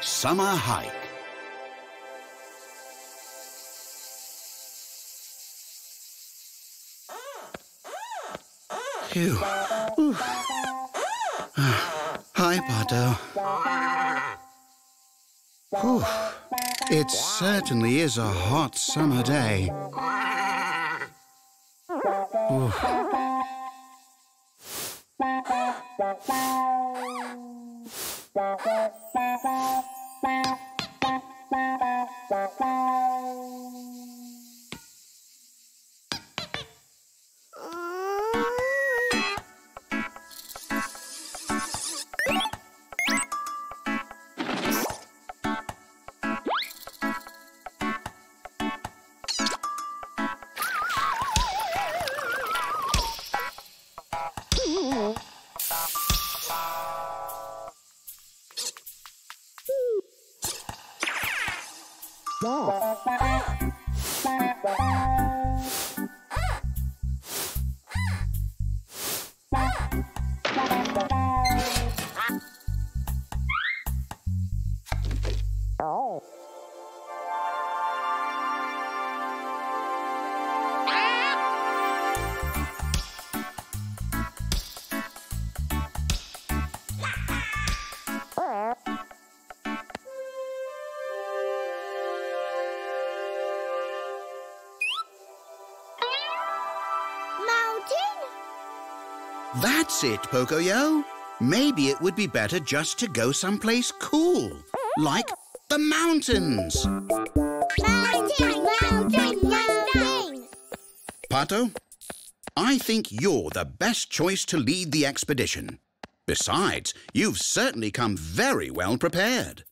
Summer Hike. Phew. Ooh. Ah. Hi, Pato. Whew. It certainly is a hot summer day. Ooh. It, Pocoyo. Maybe it would be better just to go someplace cool, like the mountains. Mountain, mountain, mountain! Pato, I think you're the best choice to lead the expedition. Besides, you've certainly come very well prepared.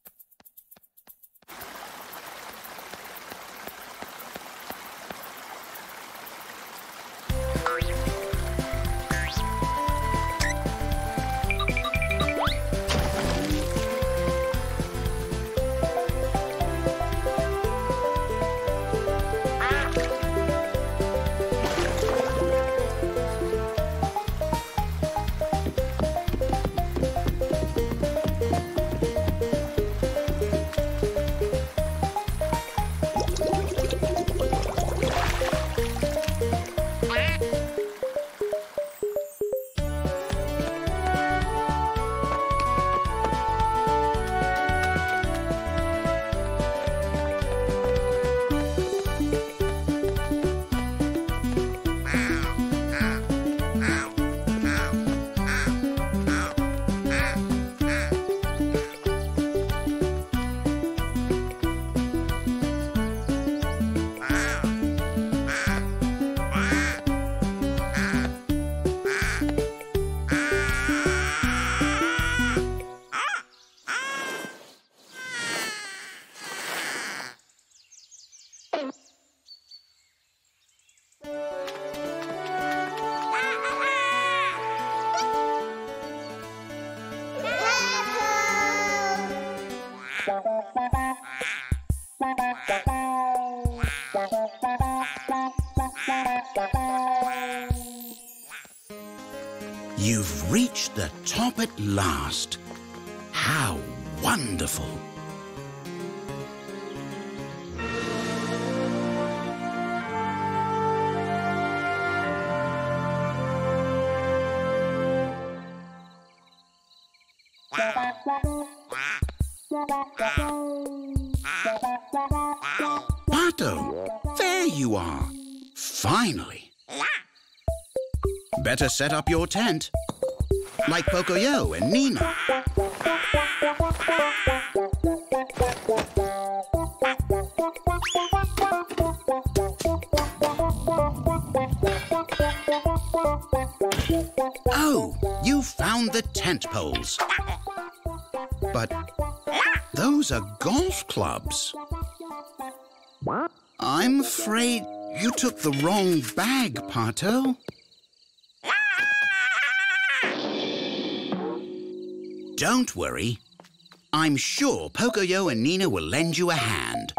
Better set up your tent. Like Pocoyo and Nina. Oh, you found the tent poles. But those are golf clubs. I'm afraid you took the wrong bag, Pato. Don't worry. I'm sure Pocoyo and Nina will lend you a hand.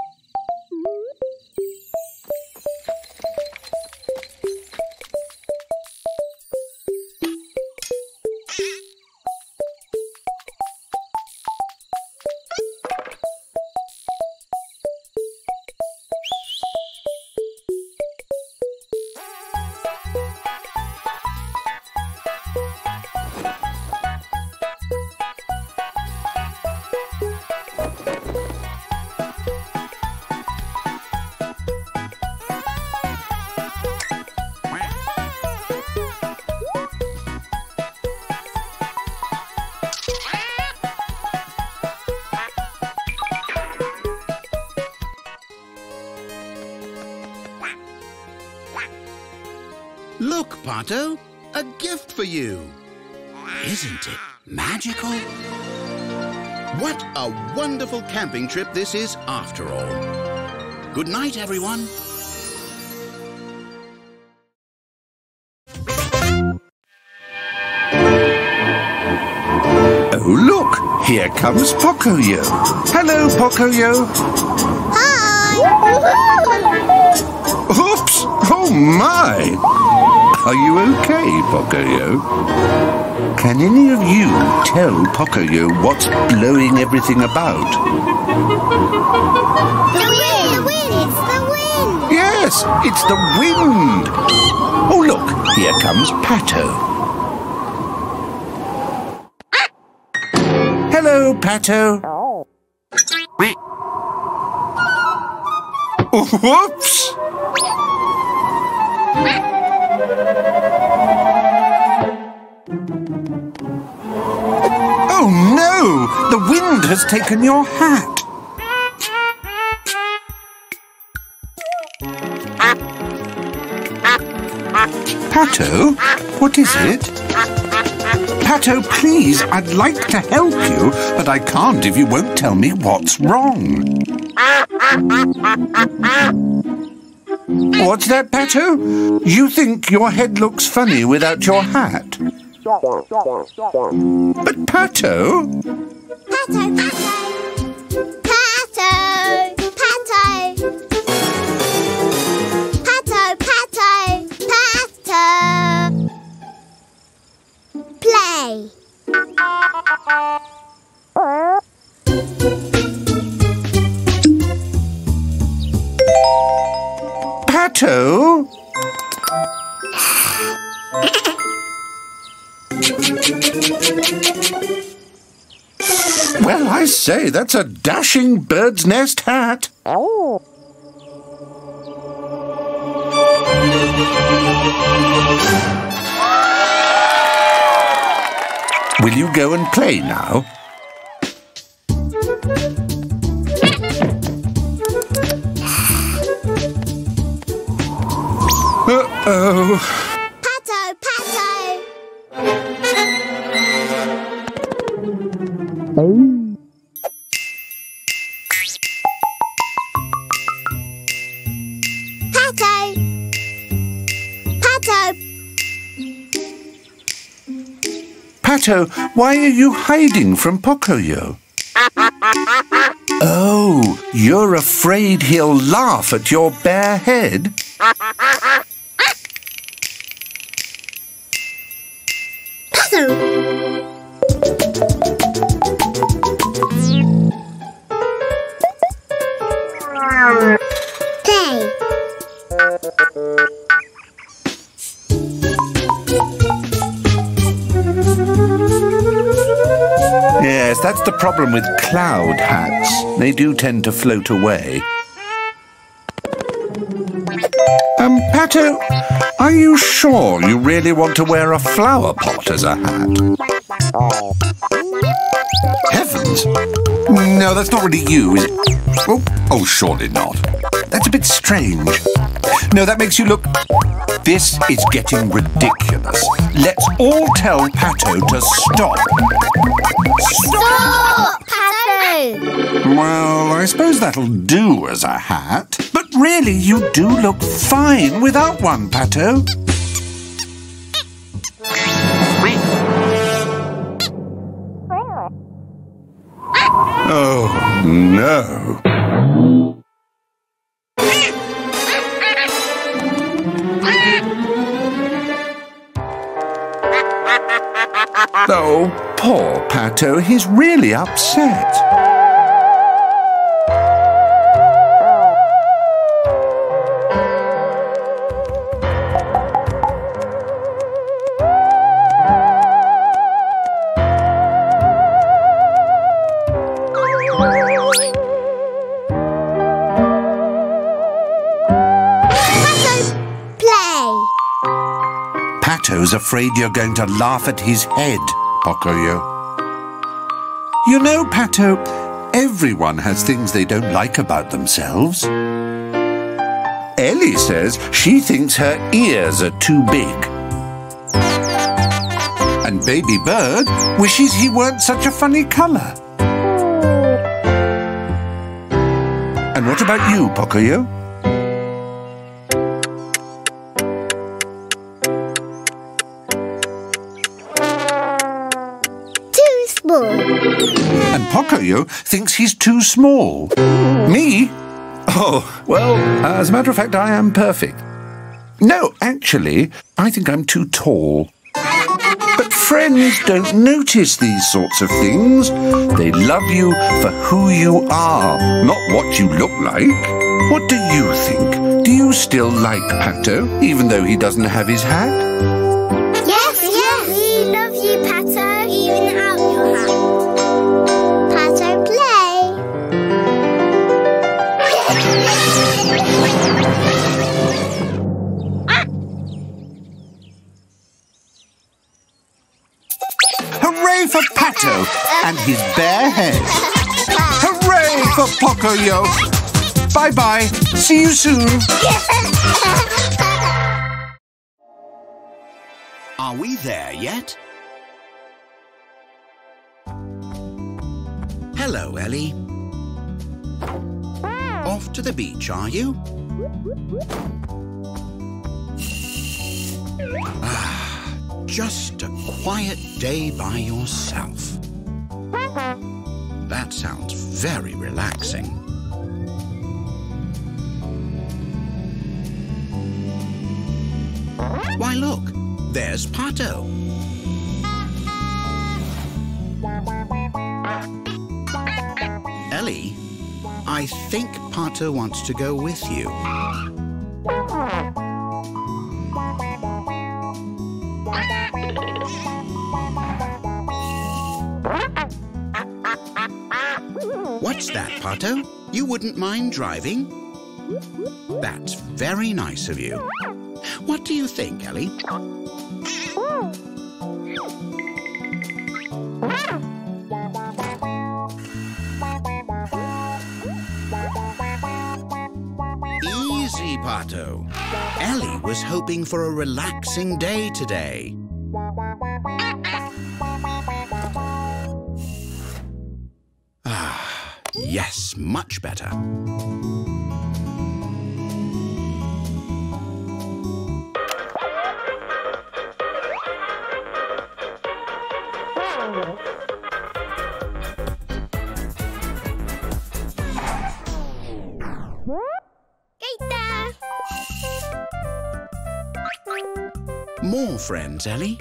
A wonderful camping trip this is after all. Good night, everyone. Oh, look! Here comes Pocoyo. Hello, Pocoyo. Hi! Oops! Oh, my! Are you okay, Pocoyo? Can any of you tell Pocoyo what's blowing everything about? the wind! The wind! It's the wind! Yes, it's the wind. Oh, look, here comes Pato. Hello, Pato. Oh. Whoops! Has taken your hat. Pato, what is it? Pato, please, I'd like to help you, but I can't if you won't tell me what's wrong. What's that, Pato? You think your head looks funny without your hat? But Pato, Pato! Pato! That's a dashing bird's nest hat. Oh. Will you go and play now? Uh-oh. Pato, why are you hiding from Pocoyo? Oh, you're afraid he'll laugh at your bare head? Play! That's the problem with cloud hats. They do tend to float away. Um, Pato, are you sure you really want to wear a flower pot as a hat? Heavens! No, that's not really you, is it? Oh, oh, surely not. That's a bit strange. No, that makes you look. This is getting ridiculous. Let's all tell Pato to stop. Stop! Pato! Well, I suppose that'll do as a hat. But really, you do look fine without one, Pato. Oh, no. Pato. He's really upset. Pato's afraid you're going to laugh at his head, Pocoyo. You know, Pato, everyone has things they don't like about themselves. Elly says she thinks her ears are too big. And Baby Bird wishes he weren't such a funny colour. And what about you, Pocoyo? Pocoyo thinks he's too small. Me? Oh, well, uh, as a matter of fact, I am perfect. No, actually, I think I'm too tall. But friends don't notice these sorts of things. They love you for who you are, not what you look like. What do you think? Do you still like Pato, even though he doesn't have his hat? Pocoyo! Bye bye. See you soon. Are we there yet? Hello, Elly. Off to the beach, are you? Ah, just a quiet day by yourself. That sounds very relaxing. Why, look, there's Pato. Elly, I think Pato wants to go with you. What's that, Pato? You wouldn't mind driving? That's very nice of you. What do you think, Elly? Easy, Pato. Elly was hoping for a relaxing day today. Yes, much better. More friends, Elly.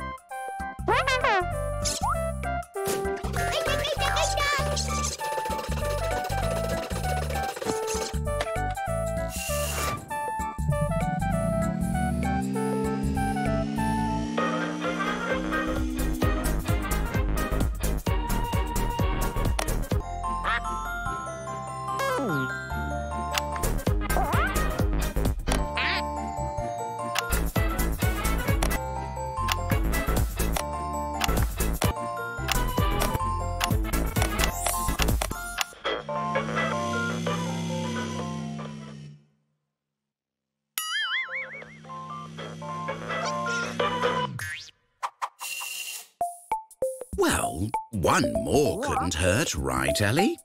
Well, one more couldn't hurt, right, Elly?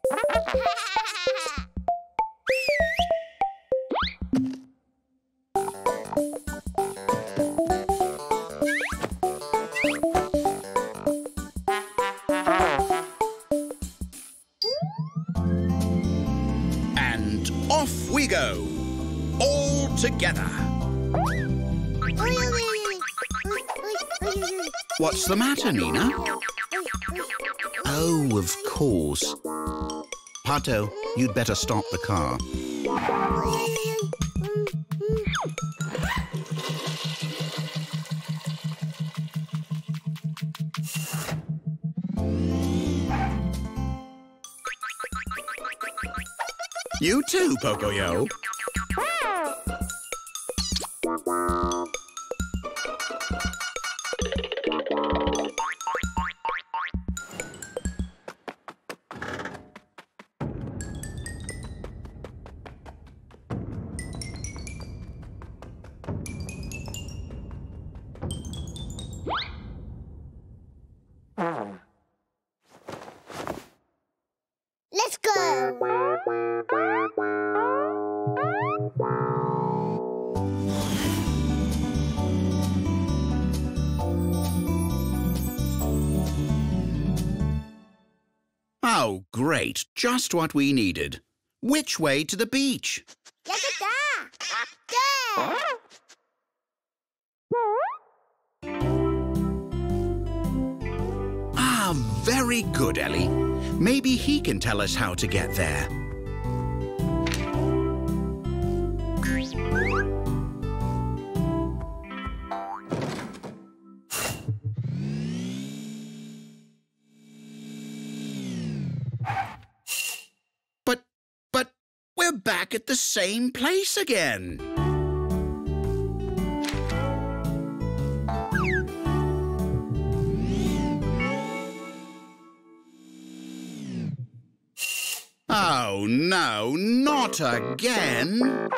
And off we go, all together. What's the matter, Nina? Oh, of course. Pato, you'd better stop the car. You too, Pocoyo. Just what we needed. Which way to the beach? Look at that. There. Ah, very good, Elly. Maybe he can tell us how to get there. Again. Oh no, not again.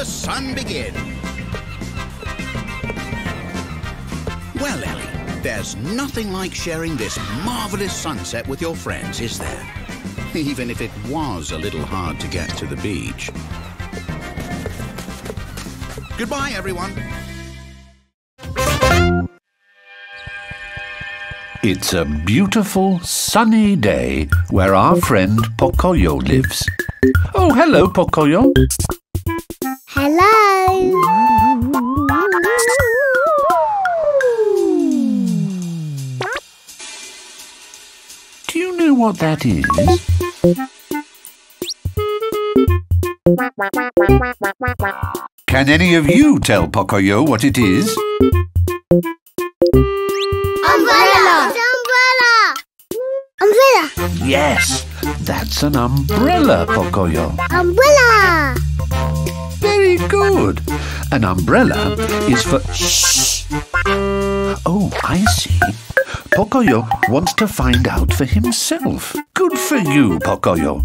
The sun begin! Well, Elly, there's nothing like sharing this marvelous sunset with your friends, is there? Even if it was a little hard to get to the beach. Goodbye, everyone. It's a beautiful, sunny day where our friend Pocoyo lives. Oh, hello, Pocoyo. What that is? Can any of you tell Pocoyo what it is? Umbrella. Umbrella. Umbrella. Yes, that's an umbrella, Pocoyo. Umbrella. Very good. An umbrella is for. Shh. Oh, I see. Pocoyo wants to find out for himself. Good for you, Pocoyo.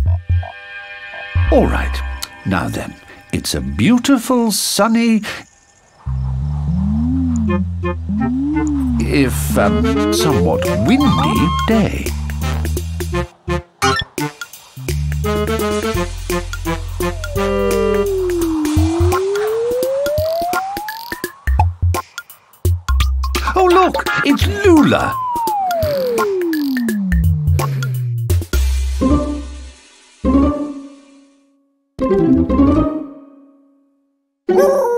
All right. Now then, it's a beautiful, sunny. If um, somewhat windy day. Oh, look, it's Loula. Open.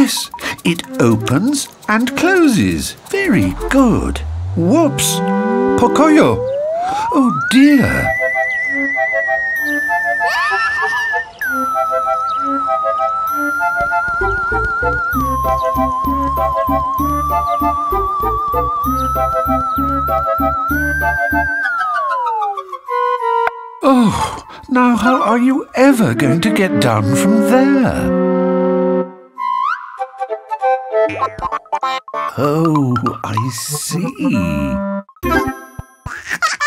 Yes, it opens and closes. Very good. Whoops. Pocoyo. Oh dear. Oh, now how are you ever going to get down from there? Oh, I see.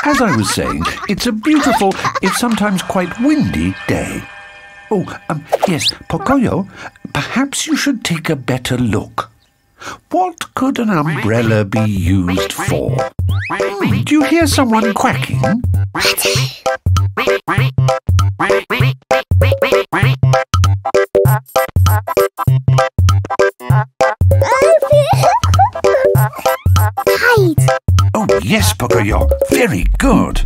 As I was saying, it's a beautiful, if sometimes quite windy day. Oh, um, yes, Pocoyo, perhaps you should take a better look. What could an umbrella be used for? Do you hear someone quacking? Yes, Pocoyo. Very good.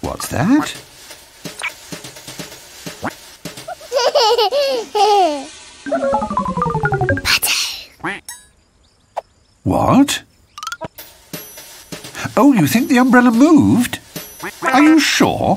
What's that? What? Oh, you think the umbrella moved? Are you sure?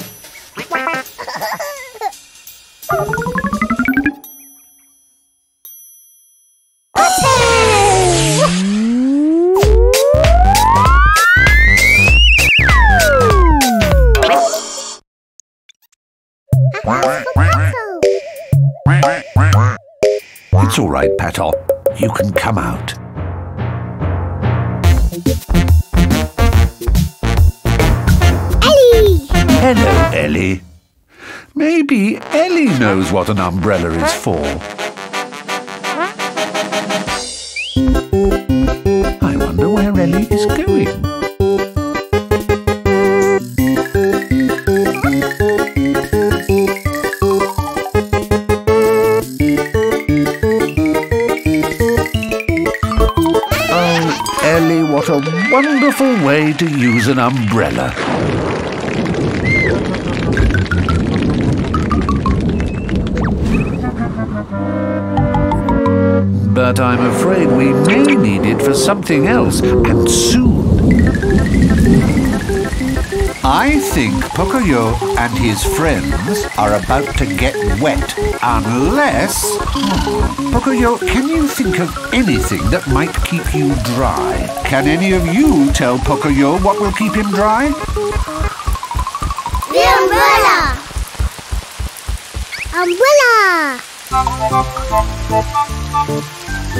It's all right, Pato. You can come out. Elly. Hello, Elly. Maybe Elly knows what an umbrella is for. I wonder where Elly is going. An umbrella. But I'm afraid we may need it for something else, and soon. I think Pocoyo and his friends are about to get wet, unless... Hmm, Pocoyo, can you think of anything that might keep you dry? Can any of you tell Pocoyo what will keep him dry? The umbrella. Umbrella.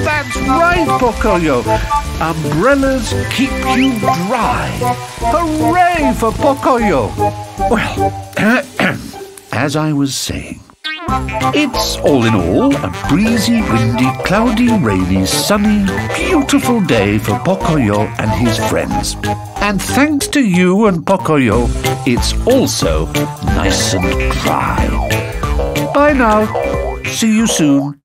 That's right, Pocoyo. Umbrellas keep you dry. Hooray for Pocoyo! Well, as I was saying, it's all in all a breezy, windy, cloudy, rainy, sunny, beautiful day for Pocoyo and his friends. And thanks to you and Pocoyo, it's also nice and dry. Bye now. See you soon.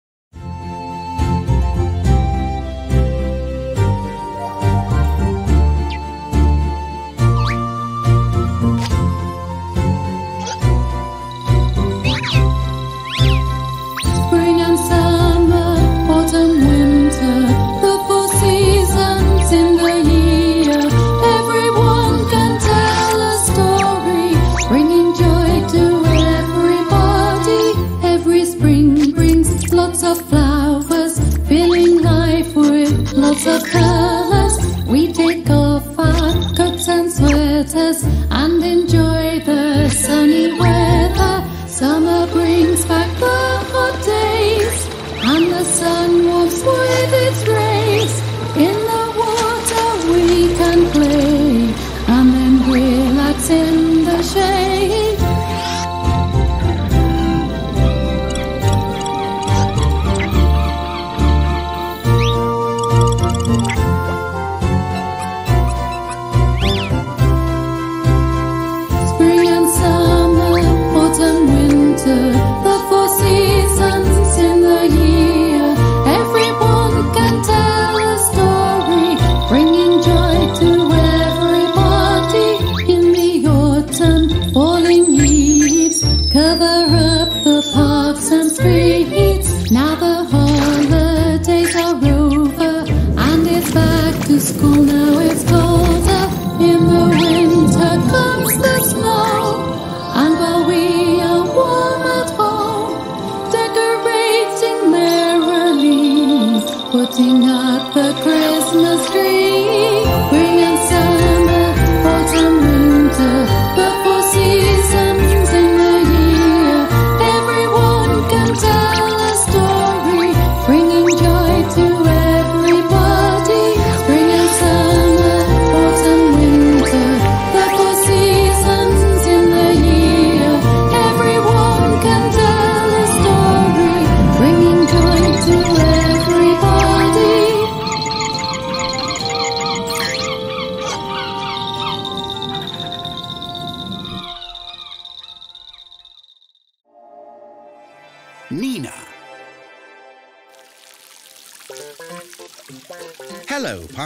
Lots of colors. We take off our coats and sweaters and enjoy the sunny weather. Summer brings back the hot days, and the sun warms with its rays. In the water we can play, and then relax in the shade.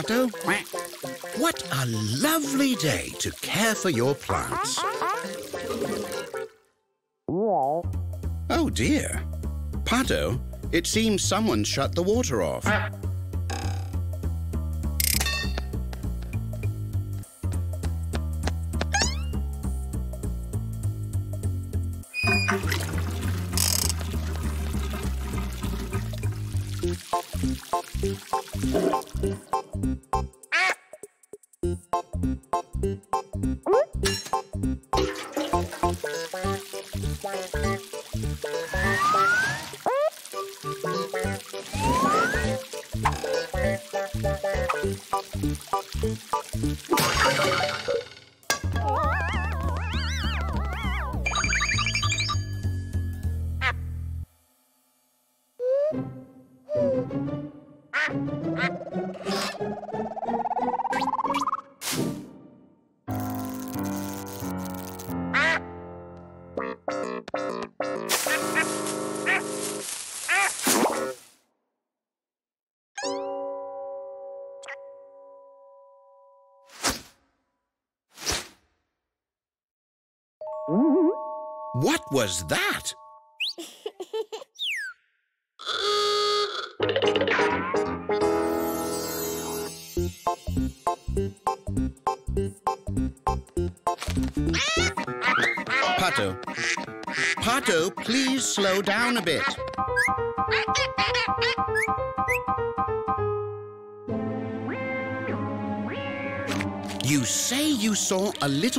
Pato. What a lovely day to care for your plants. Oh dear. Pato, it seems someone shut the water off. What Thank you.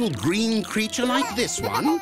Little green creature like this one?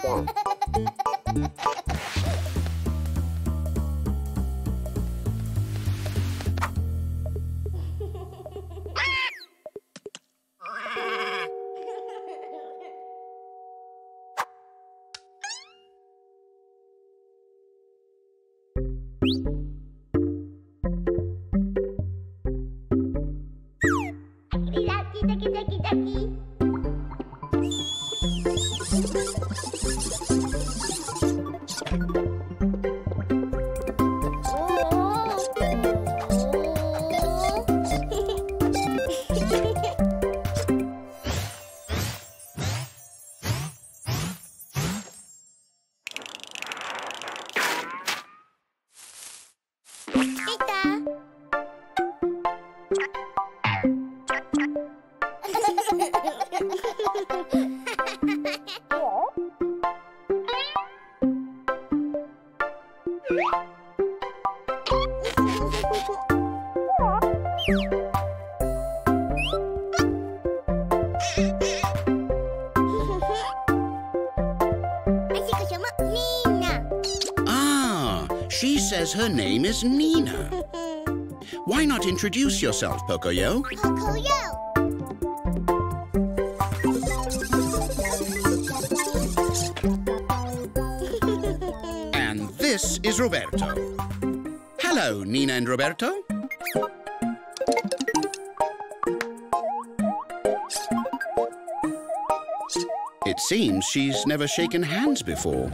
Her name is Nina. Why not introduce yourself, Pocoyo? And this is Roberto. Hello, Nina and Roberto. It seems she's never shaken hands before.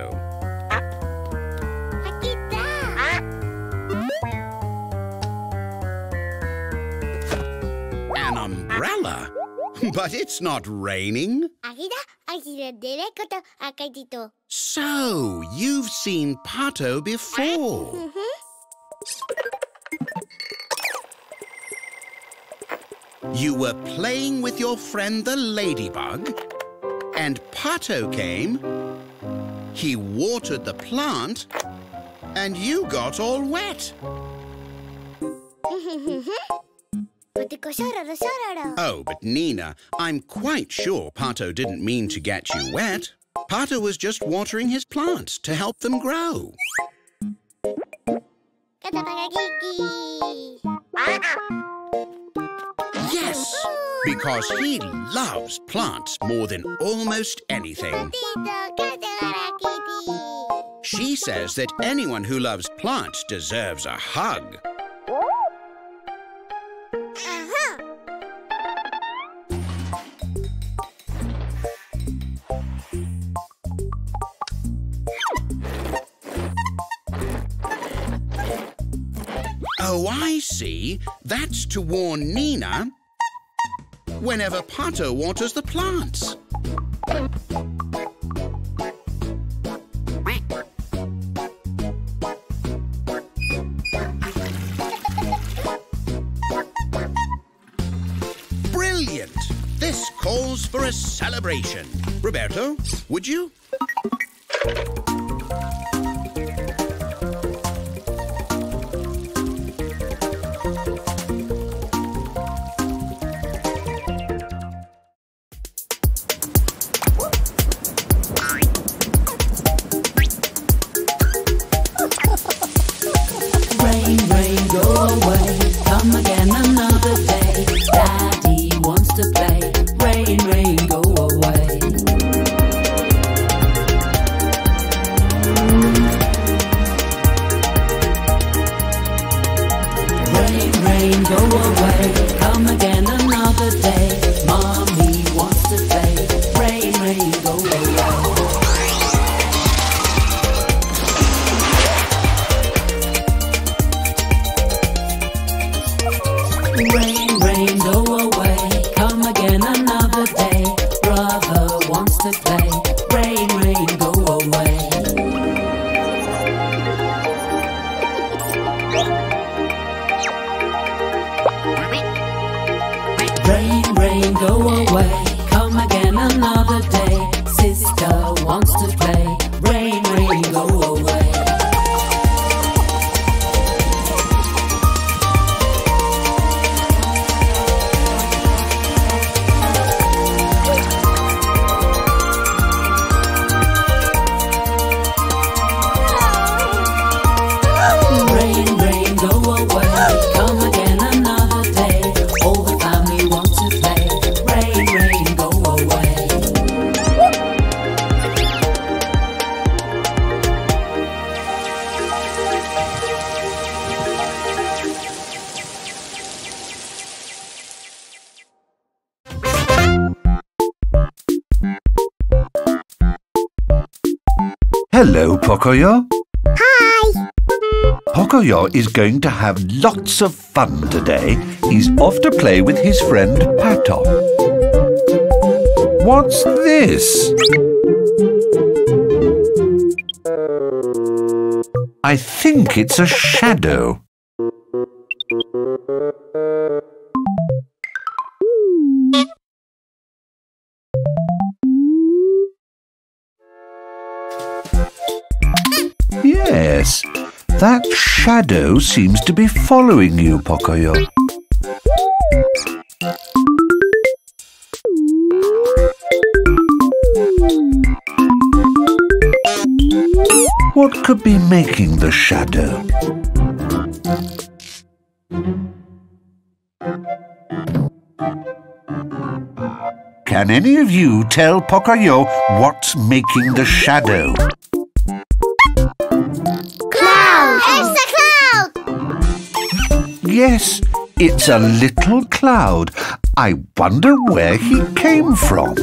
Pato. An umbrella? But it's not raining. Akita, Akita dere koto akai dito. So, you've seen Pato before. Mm-hmm. You were playing with your friend the ladybug, and Pato came. He watered the plant, and you got all wet. Putiko sororo sororo. Oh, but Nina, I'm quite sure Pato didn't mean to get you wet. Pato was just watering his plants to help them grow. Yes, because he loves plants more than almost anything. She says that anyone who loves plants deserves a hug. Uh-huh. Oh, I see. That's to warn Nina whenever Pato waters the plants. Brilliant! This calls for a celebration. Roberto, would you? Pocoyo. Hi. Pocoyo is going to have lots of fun today. He's off to play with his friend Pato. What's this? I think it's a shadow. That shadow seems to be following you, Pocoyo. What could be making the shadow? Can any of you tell Pocoyo what's making the shadow? Yes, it's a little cloud. I wonder where he came from.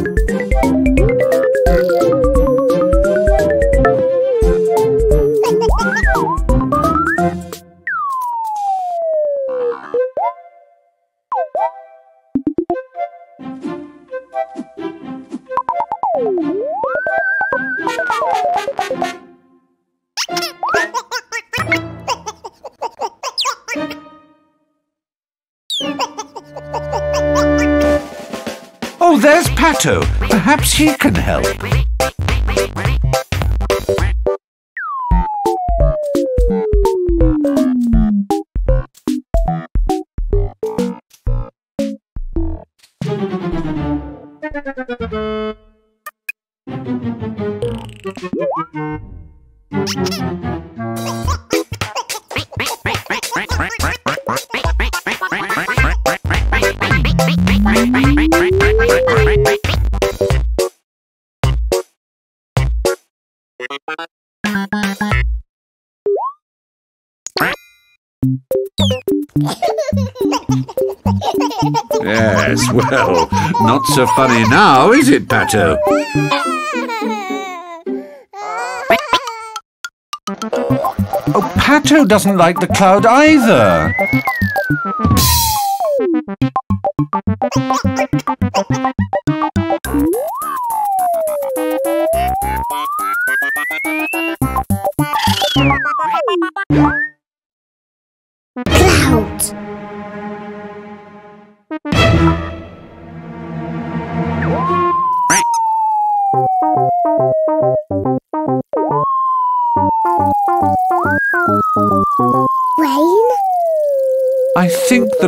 Perhaps he can help. Well, not so funny now, is it, Pato? Oh, Pato doesn't like the cloud either.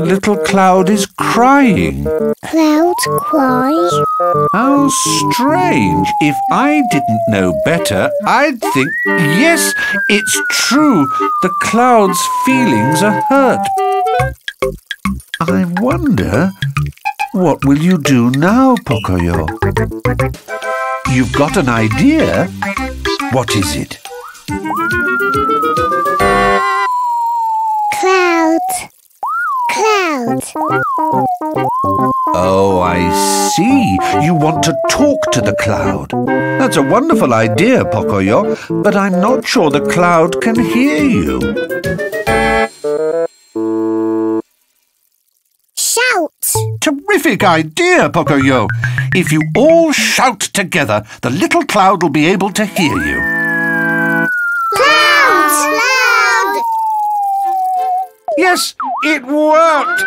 Little cloud is crying. Clouds cry. How strange. If I didn't know better, I'd think, yes, it's true. The cloud's feelings are hurt. I wonder, what will you do now, Pocoyo? You've got an idea? What is it? Cloud. Cloud. Oh, I see. You want to talk to the cloud. That's a wonderful idea, Pocoyo, but I'm not sure the cloud can hear you. Shout. Terrific idea, Pocoyo. If you all shout together, the little cloud will be able to hear you. Yes, it worked!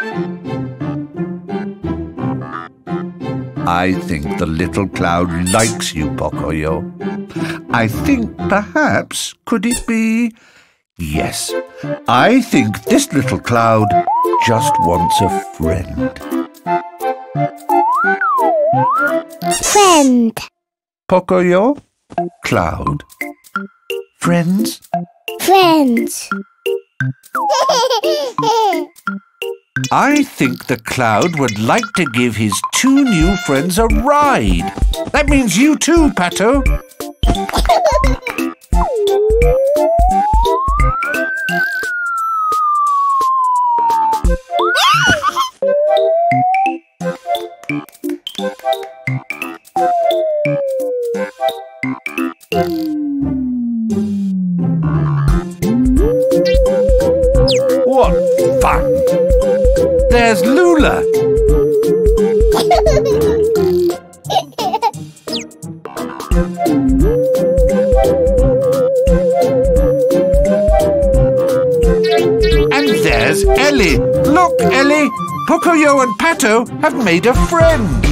I think the little cloud likes you, Pocoyo. I think perhaps, could it be? Yes, I think this little cloud just wants a friend. Friend. Pocoyo, cloud, friends? Friend. I think the cloud would like to give his two new friends a ride. That means you too, Pato. What fun! There's Loula. And there's Elly. Look, Elly. Pocoyo and Pato have made a friend.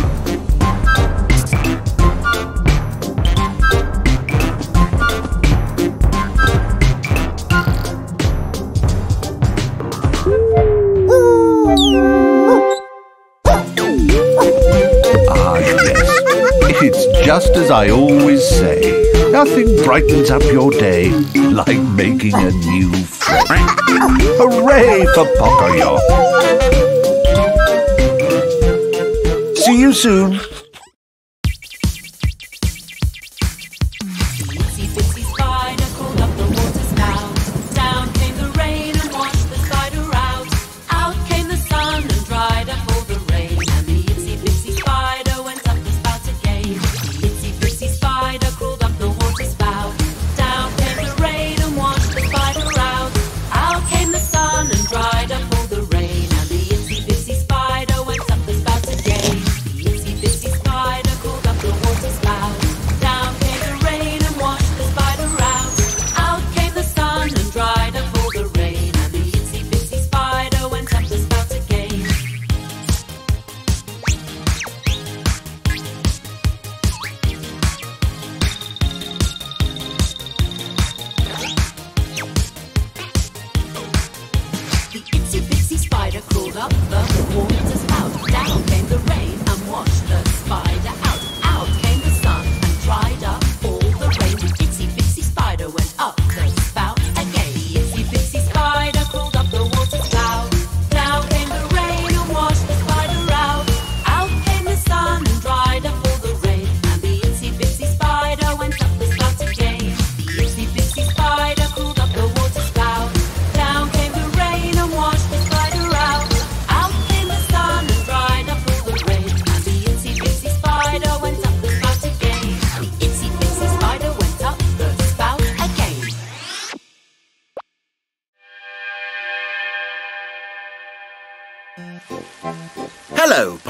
Just as I always say. Nothing brightens up your day like making a new friend. Hooray for Pocoyo. See you soon.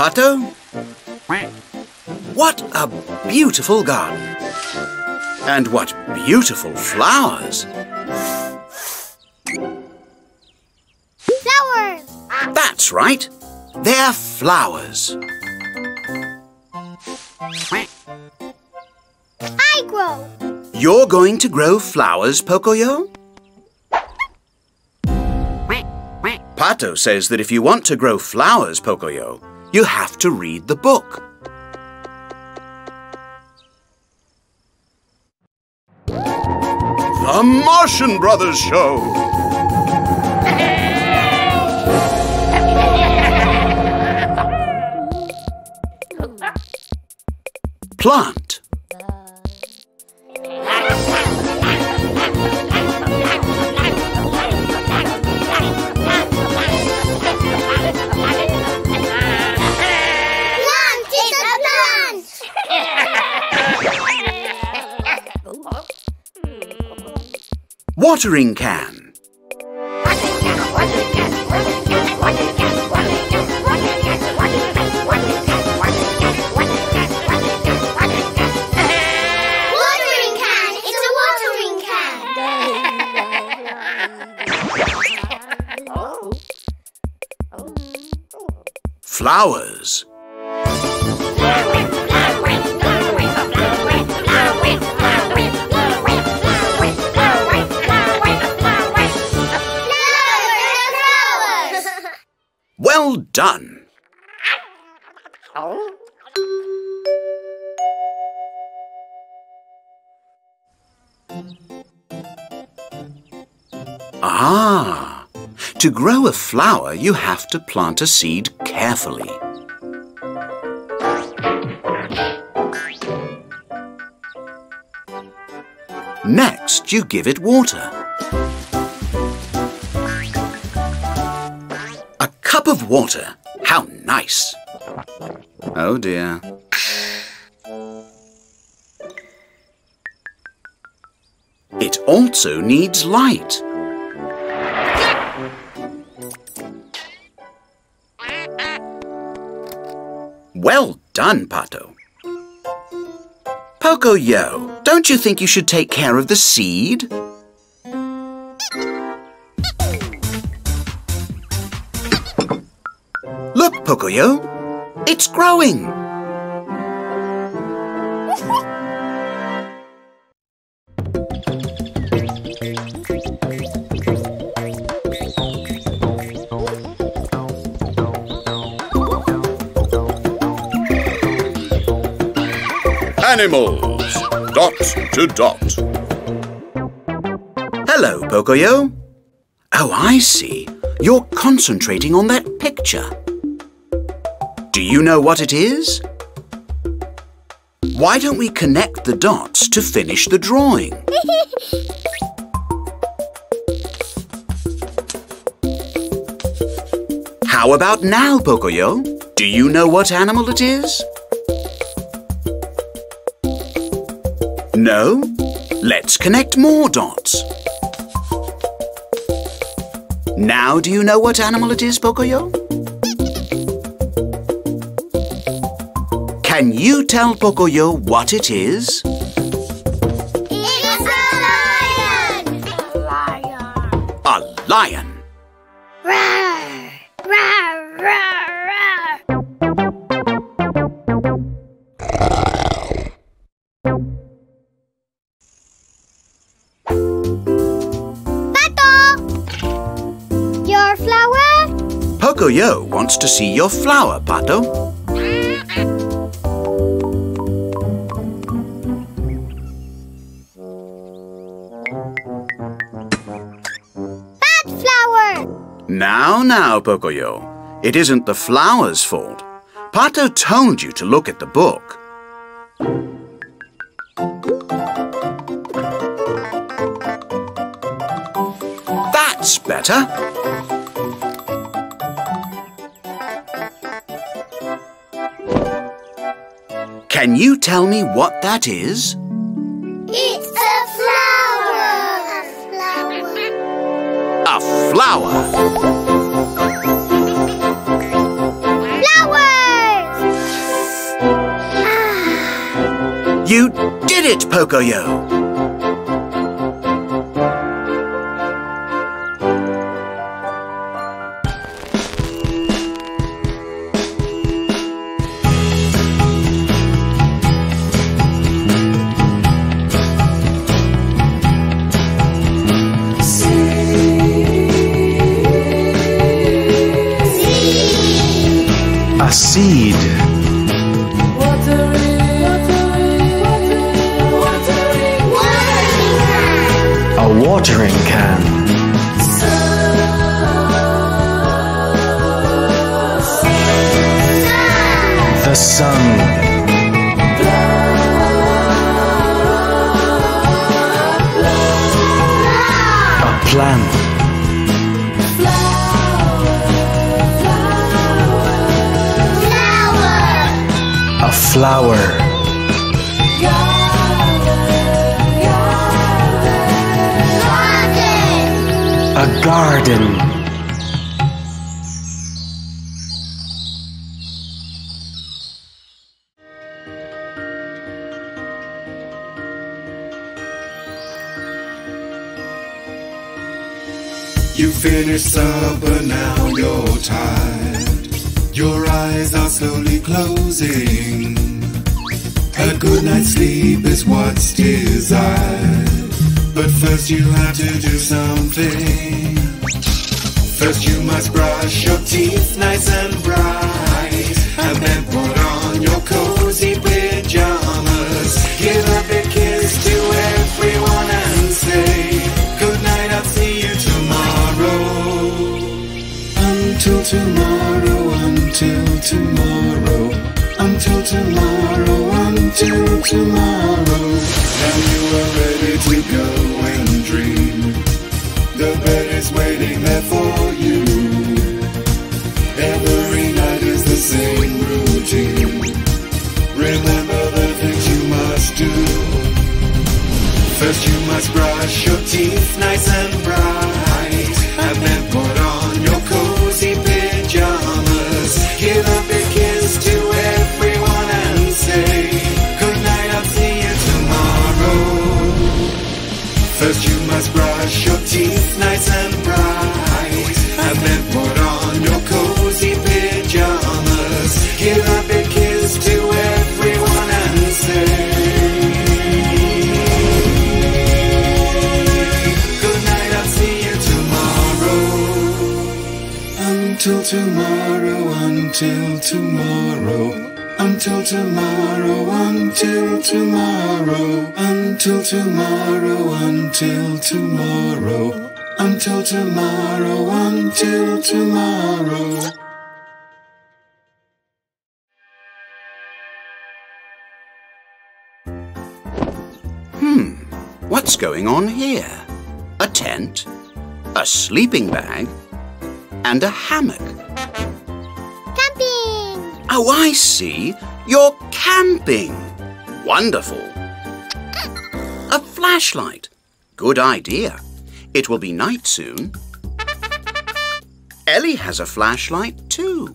Pato. What a beautiful garden. And what beautiful flowers. Flowers. That's right. They're flowers. I grow. You're going to grow flowers, Pocoyo? Pato says that if you want to grow flowers, Pocoyo, you have to read the book. The Martian Brothers Show. Plant. Watering can. Watering can. It's a watering can. Flowers. Flowers. Done. Ah, to grow a flower, you have to plant a seed carefully. Next, you give it water. Water. How nice. Oh dear. It also needs light. Well done, Pato. Pocoyo, don't you think you should take care of the seed? Pocoyo, it's growing. Animals, dot to dot. Hello, Pocoyo. Oh, I see. You're concentrating on that picture. Do you know what it is? Why don't we connect the dots to finish the drawing? How about now, Pocoyo? Do you know what animal it is? No? Let's connect more dots. Now do you know what animal it is, Pocoyo? Can you tell Pocoyo what it is? It's a lion. Lion. A lion. Roar. Roar. Pato. Your flower? Pocoyo wants to see your flower, Pato. Now, Pocoyo. It isn't the flower's fault. Pato told you to look at the book. That's better. Can you tell me what that is? It's a flower. A flower. A flower. It, Pocoyo! The bed is waiting there for you. Every night is the same routine. Remember the things you must do. First you must brush your teeth nice and tomorrow, until tomorrow. Until tomorrow, until tomorrow. Until tomorrow, until tomorrow. Until tomorrow, until tomorrow. Hmm, what's going on here? A tent, a sleeping bag, and a hammock. Camping! Oh, I see. You're camping. Wonderful. A flashlight. Good idea. It will be night soon. Elly has a flashlight too.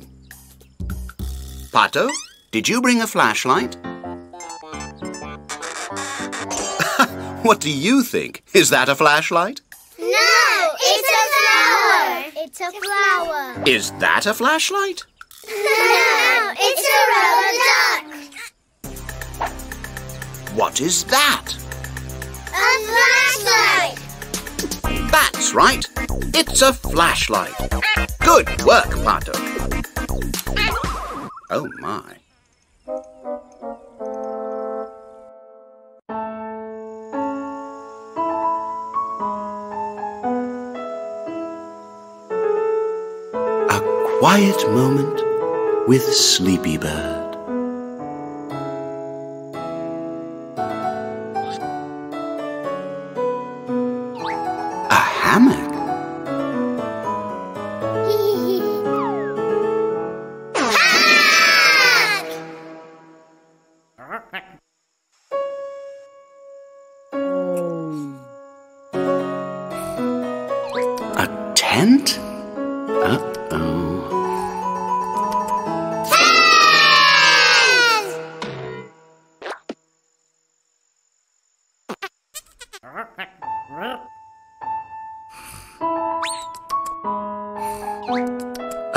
Pato, did you bring a flashlight? what do you think? Is that a flashlight? No, it's a flower! It's a flower. Is that a flashlight? No, it's a rubber duck. What is that? A flashlight. That's right. It's a flashlight. Good work, Pato. Oh my. Quiet moment with Sleepy Bird.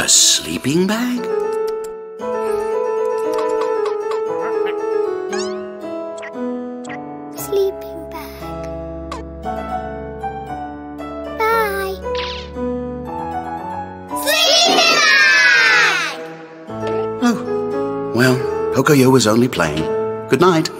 A sleeping bag? Sleeping bag. Bye. Sleeping bag! Oh, well, Pocoyo was only playing. Good night.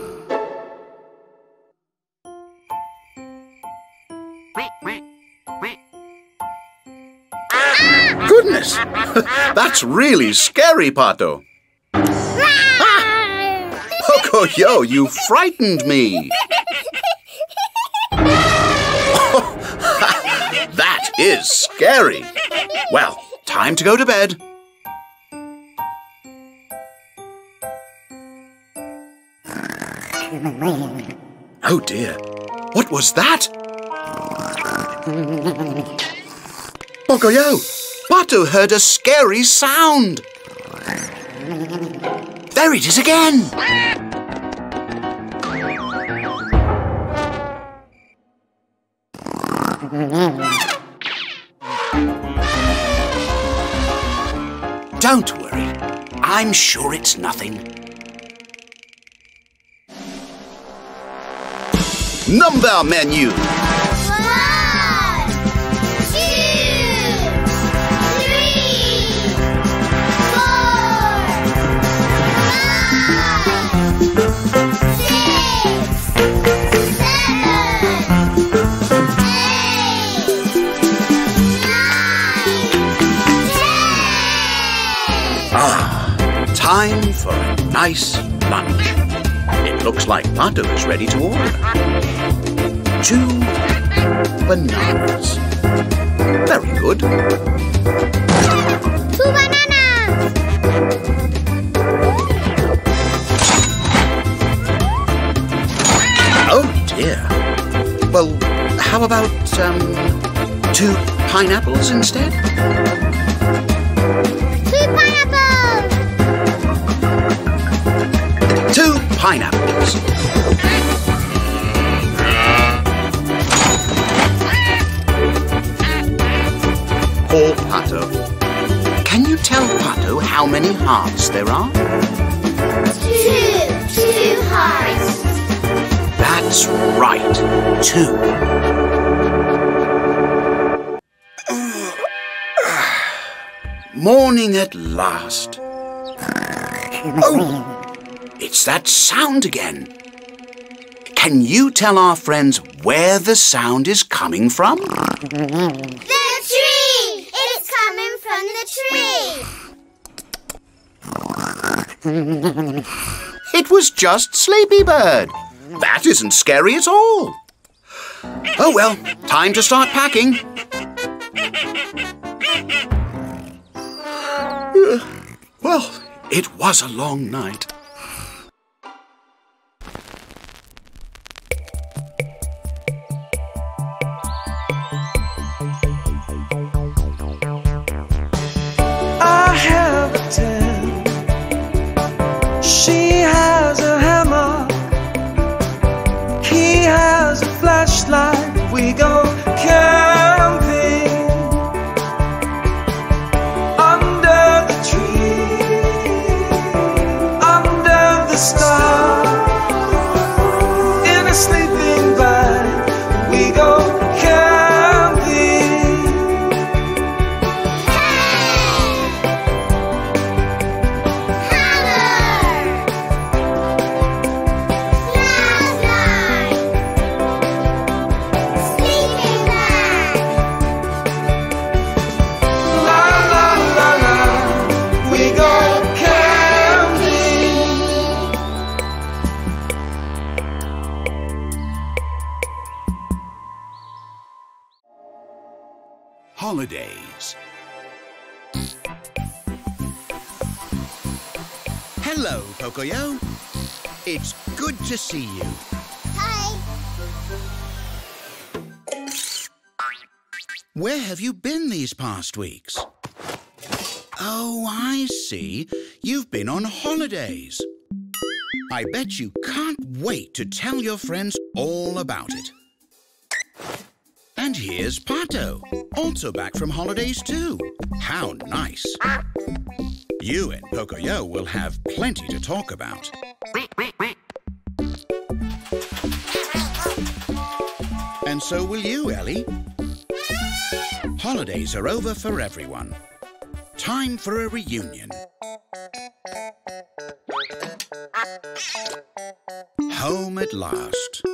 That's really scary, Pato. ah! Pocoyo, you frightened me. that is scary. Well, time to go to bed. Oh dear. What was that? Pocoyo! Pato heard a scary sound. There it is again. Don't worry. I'm sure it's nothing. Number menu. Nice lunch. It looks like Pato is ready to order. Two bananas. Very good. Two bananas. Oh dear. Well, how about um, two pineapples instead? Pineapples. Pato. Can you tell Pato how many hearts there are? Two. Two hearts. That's right. Two. Morning at last. Oh, it's that sound again. Can you tell our friends where the sound is coming from? The tree. It's coming from the tree. It was just Sleepy Bird. That isn't scary at all. Oh well, time to start packing. Well, it was a long night. To see you. Hi. Where have you been these past weeks? Oh, I see. You've been on holidays. I bet you can't wait to tell your friends all about it. And here's Pato, also back from holidays too. How nice. You and Pocoyo will have plenty to talk about. And so will you, Elly. Holidays are over for everyone. Time for a reunion. Home at last.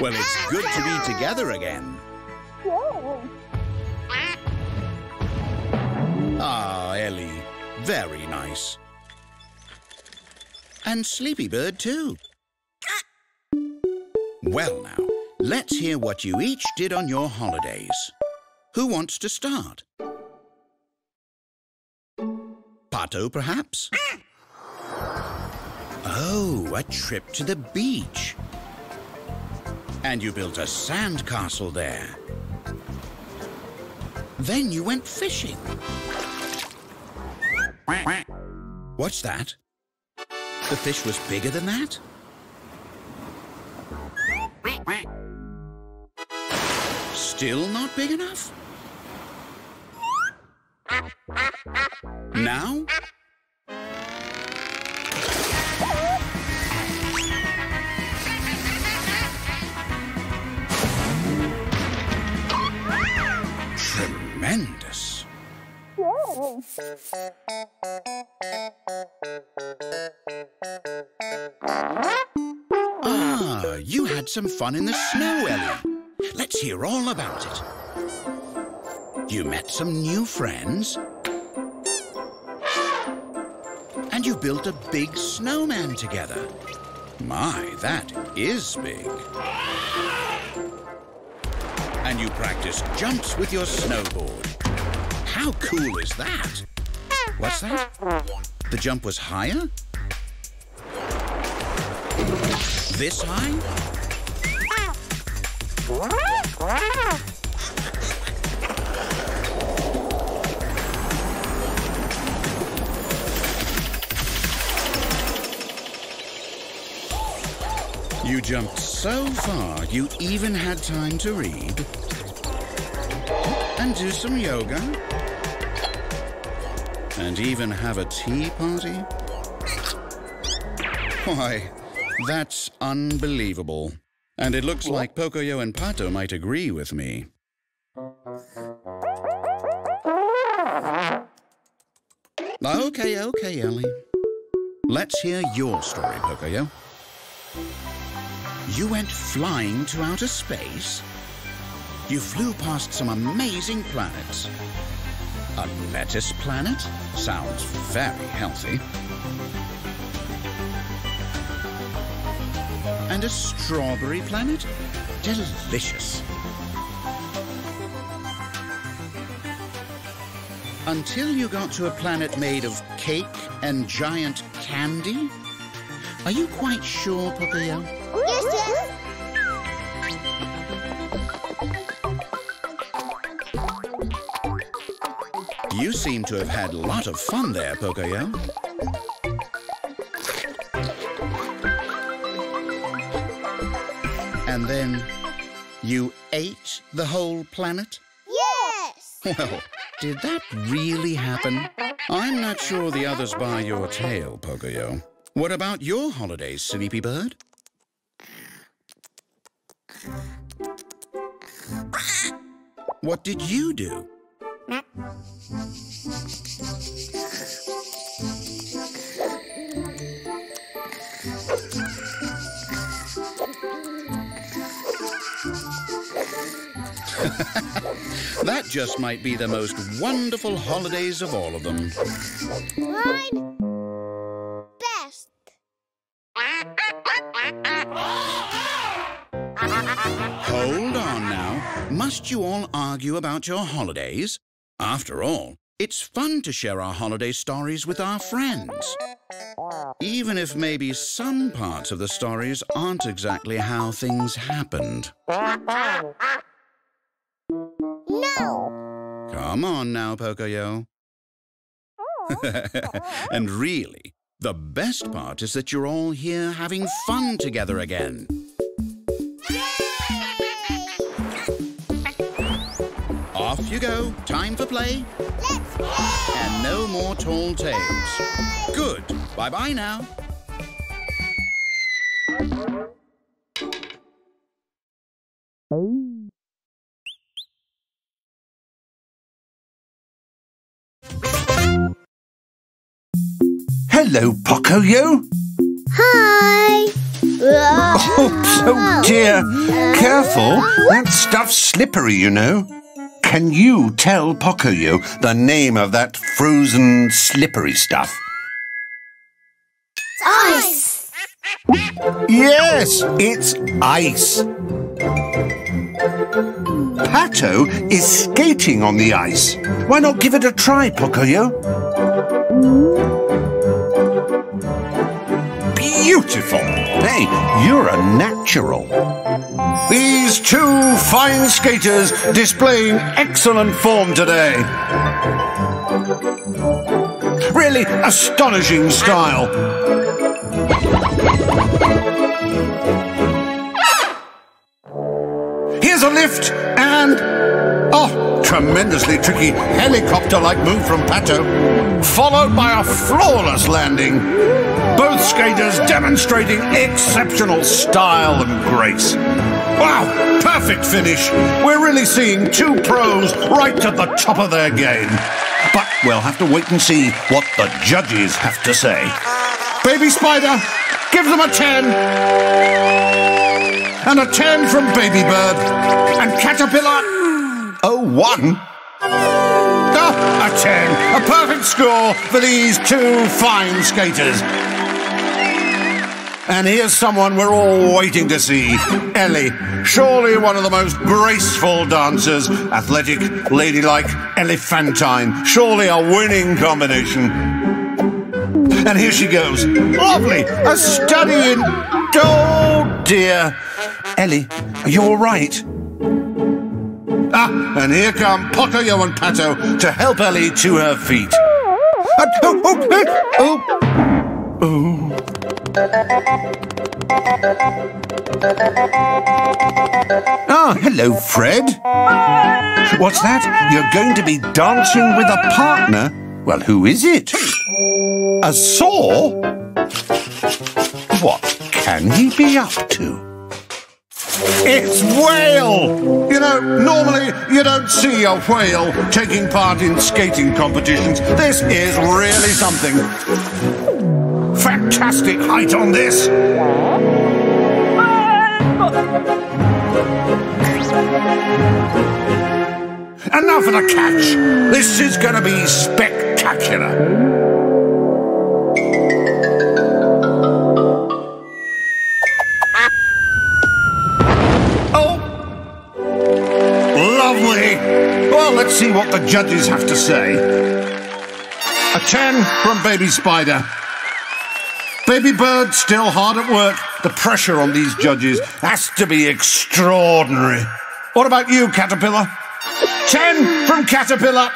well, it's good to be together again. Ah, Elly. Very nice. And Sleepy Bird, too. Well, now, let's hear what you each did on your holidays. Who wants to start? Pato, perhaps? Oh, a trip to the beach. And you built a sand castle there. Then you went fishing. What's that? The fish was bigger than that? Still not big enough? Now? Tremendous. Ah, you had some fun in the snow, Elly. Hear all about it. You met some new friends. And you built a big snowman together. My, that is big. And you practiced jumps with your snowboard. How cool is that? What's that? The jump was higher? This high? You jumped so far, you even had time to read and do some yoga and even have a tea party. Why, that's unbelievable. And it looks like Pocoyo and Pato might agree with me. Okay, okay, Elly. Let's hear your story, Pocoyo. You went flying to outer space? You flew past some amazing planets. A lettuce planet? Sounds very healthy. And a strawberry planet? Delicious. Until you got to a planet made of cake and giant candy? Are you quite sure, Pocoyo? Yes, yes. You seem to have had a lot of fun there, Pocoyo. And then you ate the whole planet? Yes. Well, did that really happen? I'm not sure the others buy your tale, Pocoyo. What about your holidays, Sleepy Bird? What did you do? Just might be the most wonderful holidays of all of them. Mine. Best. Hold on now. Must you all argue about your holidays? After all, it's fun to share our holiday stories with our friends. Even if maybe some parts of the stories aren't exactly how things happened. Come on now, Pocoyo. and really, the best part is that you're all here having fun together again. Off you go. Time for play. Let's play. And no more tall tales. Good. Bye bye now. Hello, Pocoyo. Hi. Oh, oh dear. Uh, Careful. That stuff's slippery, you know. Can you tell Pocoyo the name of that frozen slippery stuff? Ice. Yes, it's ice. Pato is skating on the ice. Why not give it a try, Pocoyo? Hmm? Beautiful. Hey, you're a natural. These two fine skaters displaying excellent form today. Really astonishing style. A lift and. Oh, tremendously tricky helicopter like move from Pato, followed by a flawless landing. Both skaters demonstrating exceptional style and grace. Wow, perfect finish. We're really seeing two pros right at the top of their game. But we'll have to wait and see what the judges have to say. Baby Spider, give them a 10 and a 10 from Baby Bird. And Caterpillar, oh, one. Ah, a 10. A perfect score for these two fine skaters. And here's someone we're all waiting to see Elly. Surely one of the most graceful dancers. Athletic, ladylike, elephantine. Surely a winning combination. And here she goes. Lovely. A study in. Oh, dear. Elly, are you all right? Ah, and here come Pocoyo and Pato to help Elly to her feet. Uh, oh, oh, oh, oh. Ah, hello, Fred. What's that? You're going to be dancing with a partner? Well, who is it? A saw? What can he be up to? It's whale! You know, normally you don't see a whale taking part in skating competitions. This is really something. Fantastic height on this. And now for the catch. This is to be spectacular. Let's see what the judges have to say. A 10 from Baby Spider. Baby Bird still hard at work. The pressure on these judges has to be extraordinary. What about you, Caterpillar? 10 from Caterpillar.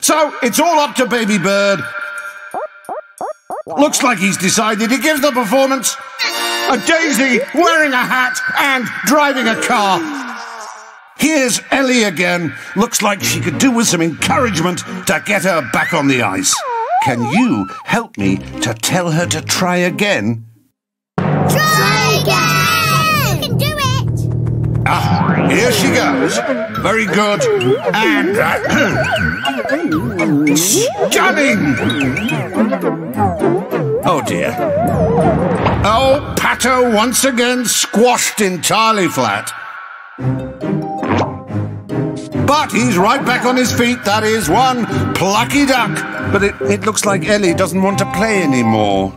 So it's all up to Baby Bird. Looks like he's decided he gives the performance a daisy wearing a hat and driving a car. Here's Elly again. Looks like she could do with some encouragement to get her back on the ice. Can you help me to tell her to try again? Try again. You can do it. Ah, here she goes. Very good. And uh, stunning. Oh dear. Oh, Pato once again squashed entirely flat. But he's right back on his feet. That is one plucky duck. But it, it looks like Elly doesn't want to play anymore.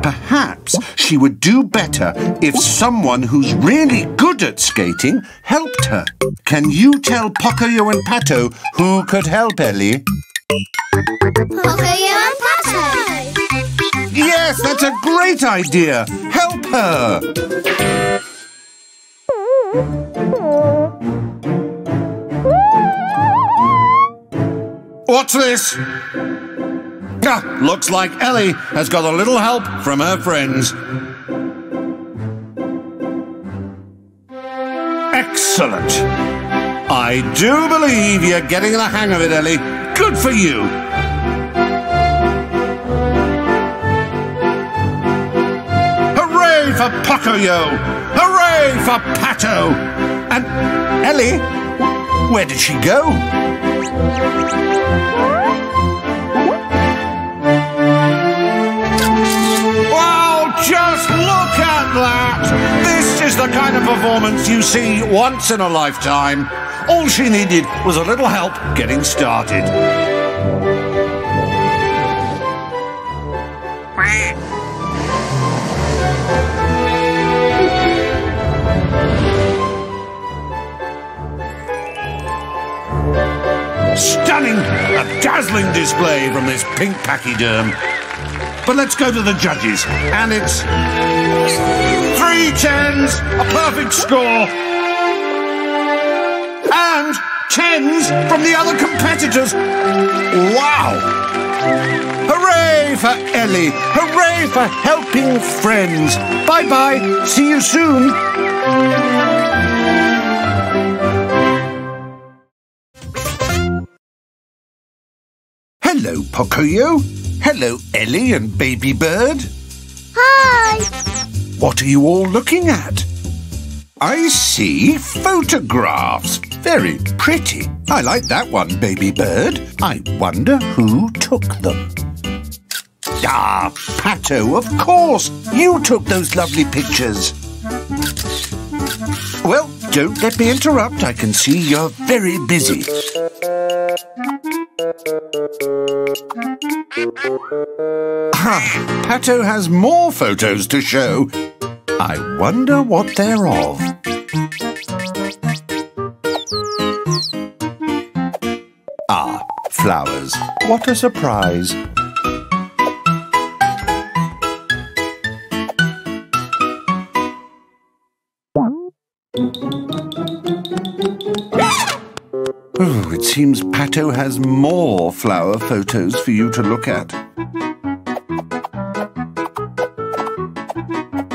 Perhaps she would do better if someone who's really good at skating helped her. Can you tell Pocoyo and Pato who could help Elly? Pocoyo and Pato. Yes, that's a great idea. Help her. What's this? Ah, looks like Elly has got a little help from her friends. Excellent. I do believe you're getting the hang of it, Elly. Good for you. Hooray for Pocoyo! Hooray for Pato! And Elly, where did she go? Wow, just look at that! This is the kind of performance you see once in a lifetime. All she needed was a little help getting started. Stunning! A dazzling display from this pink pachyderm. But let's go to the judges. And it's three tens, a perfect score. And tens from the other competitors. Wow! Hooray for Elly! Hooray for helping friends! Bye bye! See you soon! Pocoyo. Hello, Elly and Baby Bird. Hi. What are you all looking at? I see photographs. Very pretty. I like that one, Baby Bird. I wonder who took them. Ah, Pato, of course. You took those lovely pictures. Well, don't let me interrupt. I can see you're very busy. Ah, Pato has more photos to show. I wonder what they're of. Ah, flowers. What a surprise. Oh, it seems Pato has more flower photos for you to look at.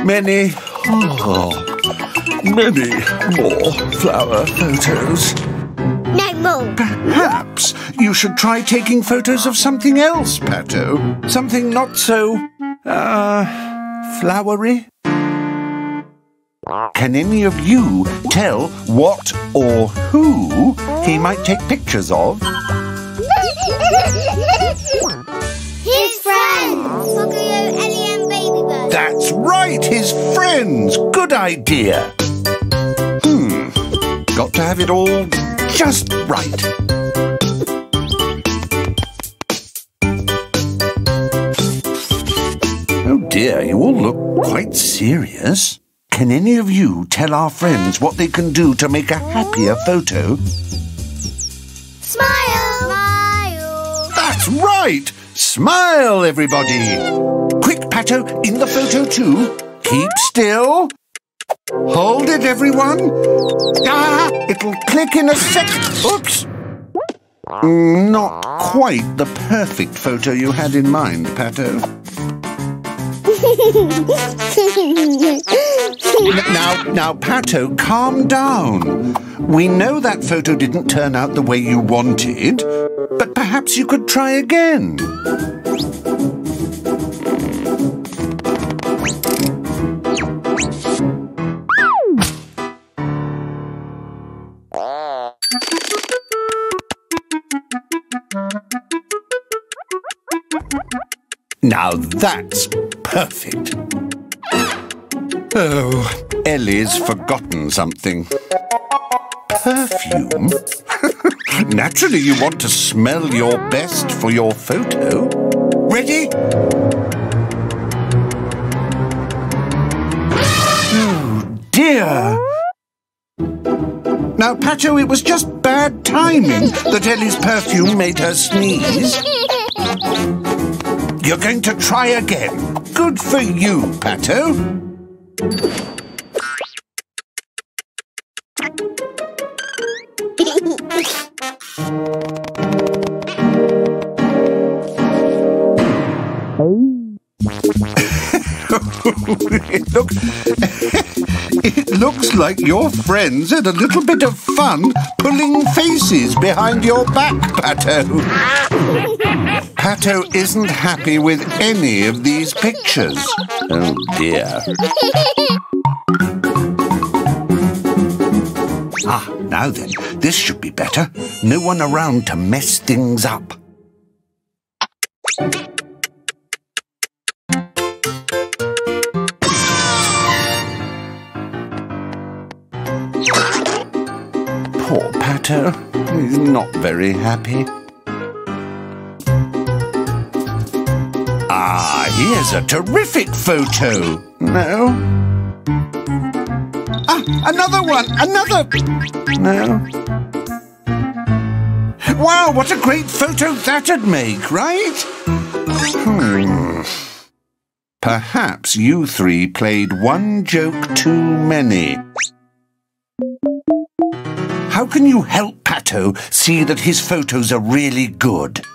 Many, oh, many more flower photos. No more. Perhaps you should try taking photos of something else, Pato. Something not so, uh, flowery. Can any of you tell what or who he might take pictures of? His friends. Pocoyo, Elly, and Baby Bird. That's right, his friends. Good idea. Hmm. Got to have it all just right. Oh dear, you all look quite serious. Can any of you tell our friends what they can do to make a happier photo? Smile. Smile. That's right! Smile, everybody! Quick, Pato, in the photo too. Keep still. Hold it, everyone. Ah, it'll click in a sec. Oops. Not quite the perfect photo you had in mind, Pato. Now, now, Pato, calm down. We know that photo didn't turn out the way you wanted, but perhaps you could try again. Now that's perfect. Oh, Elly's forgotten something. Perfume? Naturally, you want to smell your best for your photo. Ready? Oh, dear. Now, Pato, it was just bad timing that Elly's perfume made her sneeze. You're going to try again. Good for you, Pato. Look, It looks like your friends had a little bit of fun pulling faces behind your back, Pato. Pato isn't happy with any of these pictures. Oh dear. Ah, now then, this should be better. No one around to mess things up. He's not very happy. Ah, here's a terrific photo. No. Ah, another one! Another! No. Wow, what a great photo that'd make, right? Hmm. Perhaps you three played one joke too many. How can you help Pato see that his photos are really good?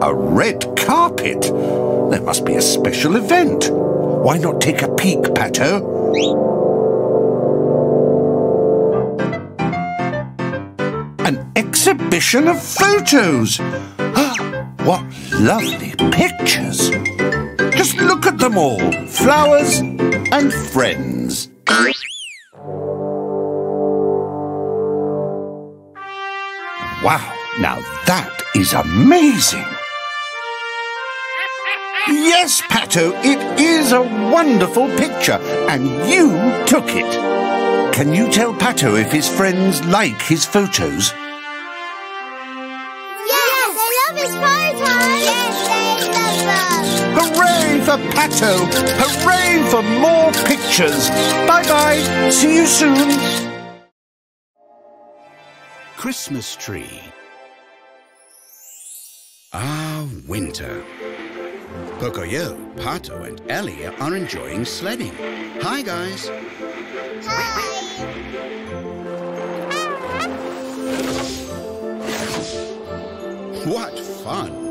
A red carpet? There must be a special event. Why not take a peek, Pato? Exhibition of photos! what lovely pictures! Just look at them all flowers and friends. Wow, now that is amazing! Yes, Pato, it is a wonderful picture, and you took it. Can you tell Pato if his friends like his photos? For Pato! Hooray for more pictures! Bye bye! See you soon! Christmas tree. Ah, winter. Pocoyo, Pato, and Elly are enjoying sledding. Hi, guys. Hi. What fun!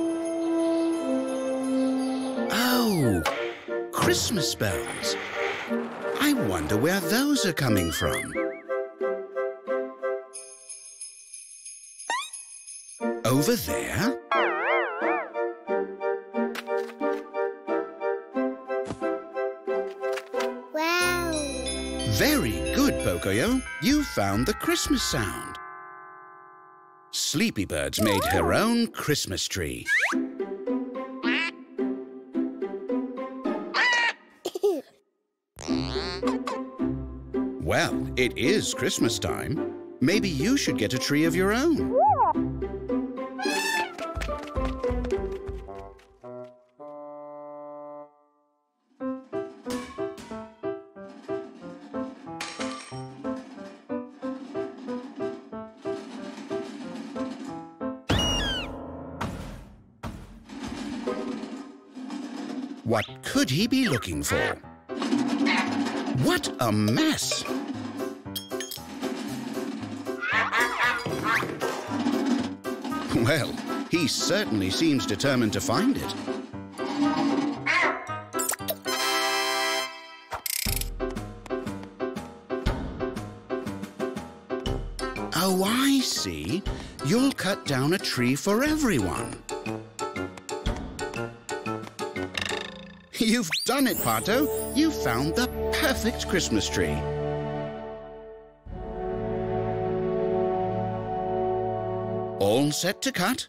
Oh, Christmas bells. I wonder where those are coming from. Over there? Wow. Very good, Pocoyo. You found the Christmas sound. Sleepy Bird's made her own Christmas tree. It is Christmas time. Maybe you should get a tree of your own. What could he be looking for? What a mess! Well, he certainly seems determined to find it. Oh, I see. You'll cut down a tree for everyone. You've done it, Pato. You found the perfect Christmas tree. Set to cut?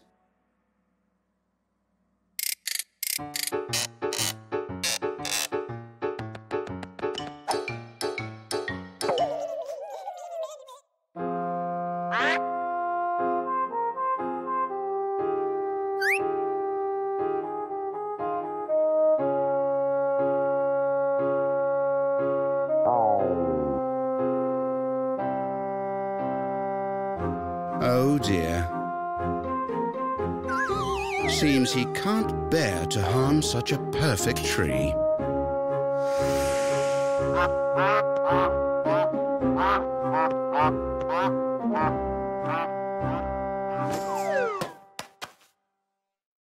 Perfect tree.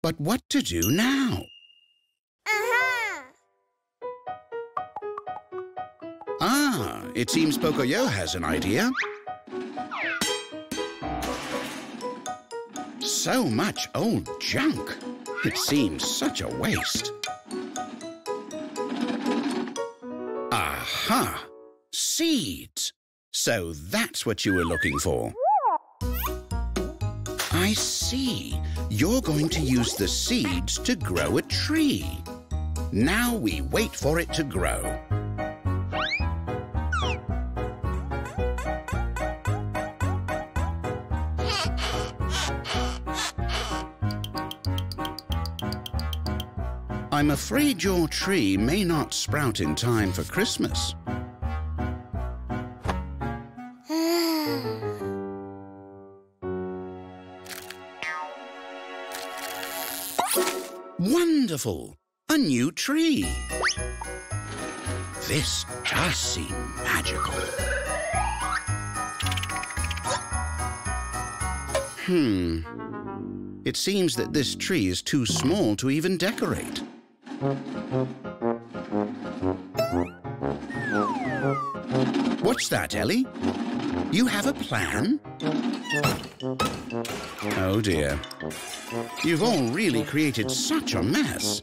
But what to do now? Uh-huh. Ah, it seems Pocoyo has an idea. So much old junk. It seems such a waste. Aha! Seeds! So that's what you were looking for. I see. You're going to use the seeds to grow a tree. Now we wait for it to grow. I'm afraid your tree may not sprout in time for Christmas. Wonderful! A new tree. This does seem magical. Hmm. It seems that this tree is too small to even decorate. What's that, Elly? You have a plan? Oh dear. You've all really created such a mess.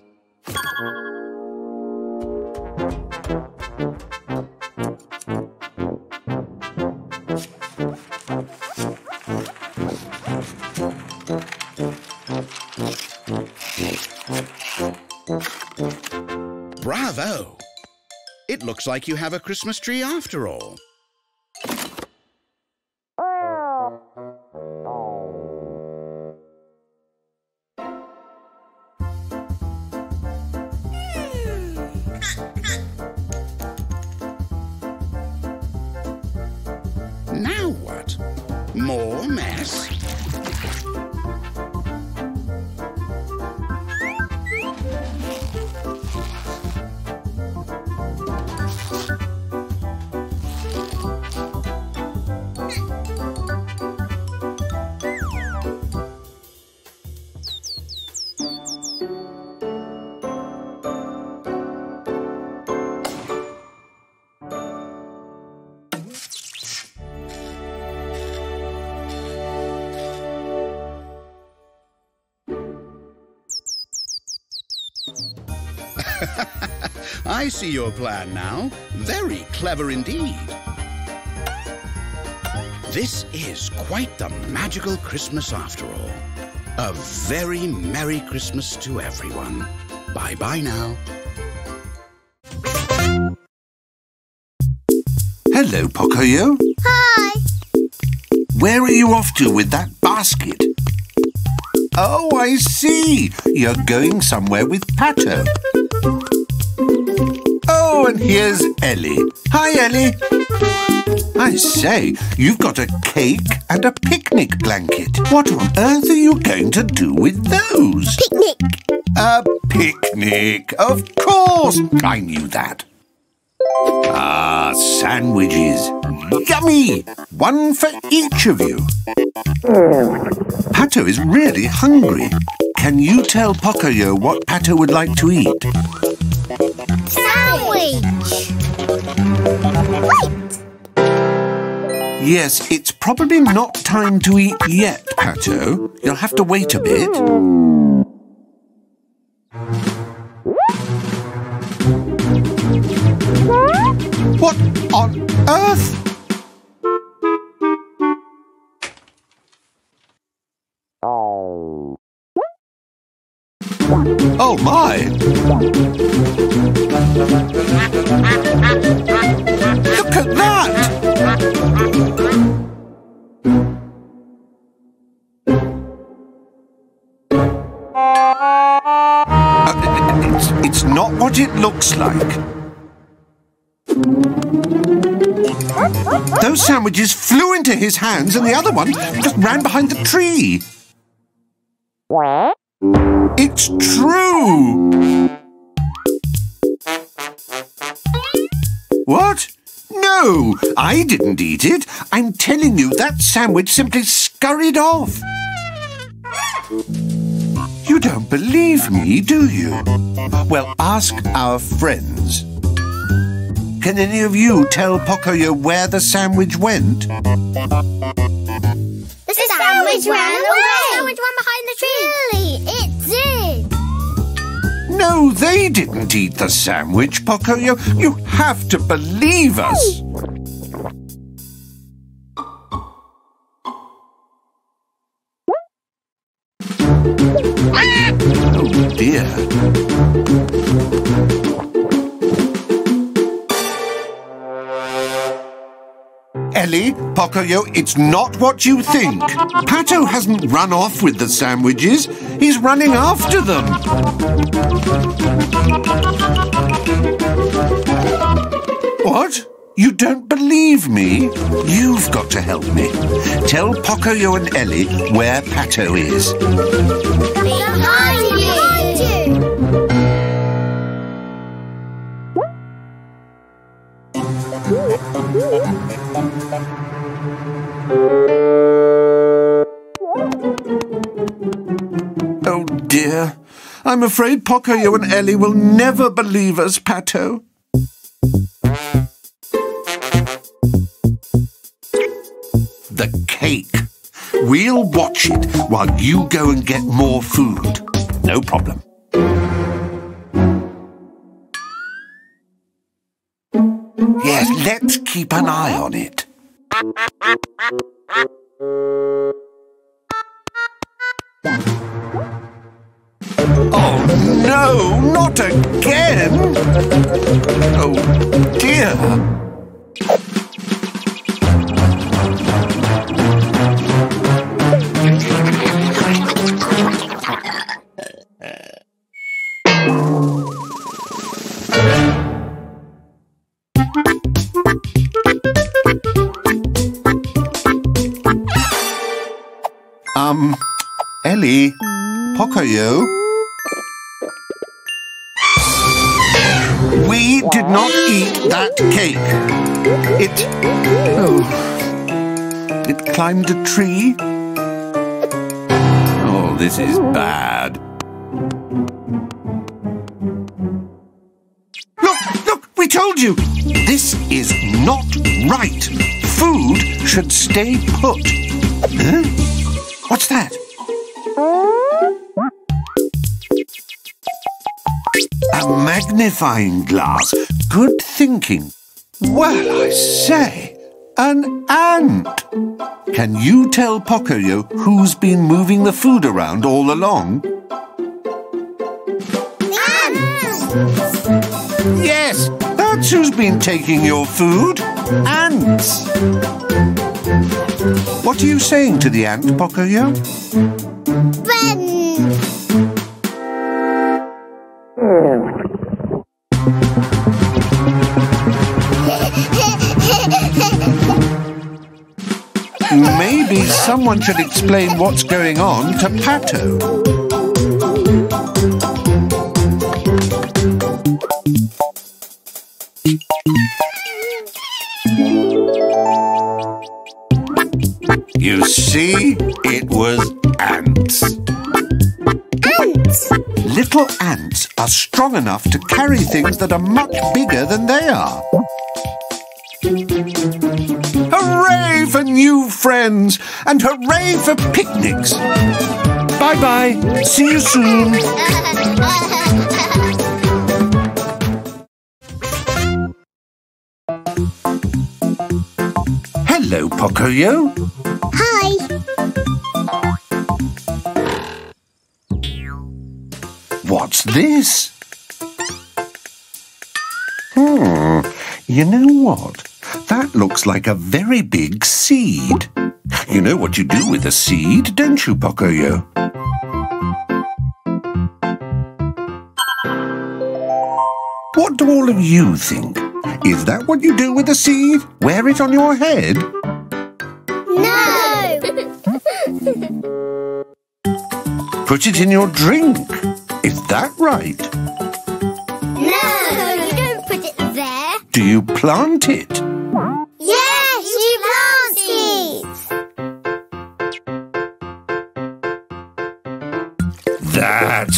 Looks like you have a Christmas tree after all. See your plan now. Very clever indeed. This is quite the magical Christmas after all. A very Merry Christmas to everyone. Bye bye now. Hello, Pocoyo. Hi. Where are you off to with that basket? Oh, I see. You're going somewhere with Pato. Oh, and here's Elly. Hi, Elly. I say, you've got a cake and a picnic blanket. What on earth are you going to do with those? Picnic. A picnic, of course. I knew that. Ah, sandwiches. Yummy! One for each of you. Pato is really hungry. Can you tell Pocoyo what Pato would like to eat? Wait. Yes, it's probably not time to eat yet, Pato. You'll have to wait a bit. What on earth? Oh my! Look at that! Uh, it's, it's not what it looks like. Those sandwiches flew into his hands and the other one just ran behind the tree. It's true! What? No, I didn't eat it. I'm telling you, that sandwich simply scurried off. You don't believe me, do you? Well, ask our friends. Can any of you tell Pocoyo where the sandwich went? The sandwich ran away. The sandwich ran behind the tree. Really? It did. No, they didn't eat the sandwich, Pocoyo. You have to believe us. Ah! Oh dear. Elly, Pocoyo, it's not what you think. Pato hasn't run off with the sandwiches. He's running after them. What? You don't believe me? You've got to help me. Tell Pocoyo and Elly where Pato is. Behind you. Oh dear. I'm afraid Pocoyo and Elly will never believe us, Pato. The cake. We'll watch it while you go and get more food. No problem. Yes, let's keep an eye on it. Oh no, not again! Oh dear! Elly, Pocoyo. We did not eat that cake. It. Oh. It climbed a tree. Oh, this is bad. Look, look, we told you. This is not right. Food should stay put. Huh? What's that? A magnifying glass. Good thinking. Well, I say, an ant. Can you tell Pocoyo who's been moving the food around all along? Yes, that's who's been taking your food. Ants. What are you saying to the ant, Pocoyo? Ben. Maybe someone should explain what's going on to Pato. You see, it was ants. Ants. Little ants are strong enough to carry things that are much bigger than they are. Hooray for new friends and hooray for picnics. Bye bye. See you soon. Hello, Pocoyo. Hi. What's this? Hmm, you know what? That looks like a very big seed. You know what you do with a seed, don't you, Pocoyo? What do all of you think? Is that what you do with a seed? Wear it on your head? No. Put it in your drink? Is that right? no. You don't put it there. do you plant it?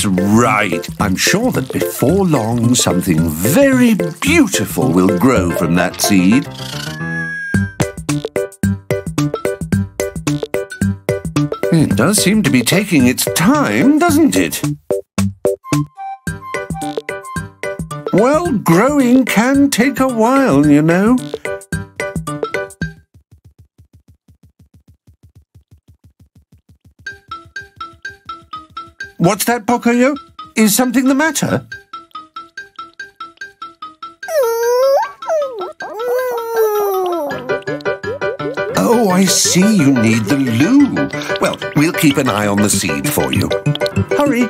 That's right. I'm sure that before long something very beautiful will grow from that seed. It does seem to be taking its time, doesn't it? Well, growing can take a while, you know. What's that, Pocoyo? Is something the matter? Oh, I see you need the loo. Well, we'll keep an eye on the seed for you. Hurry.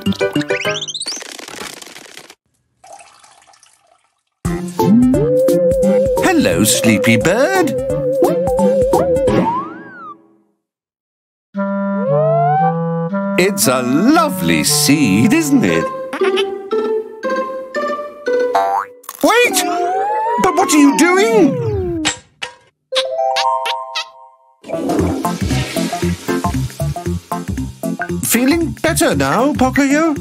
Hello, sleepy bird. It's a lovely seed, isn't it? Wait! But what are you doing? Feeling better now, Pocoyo?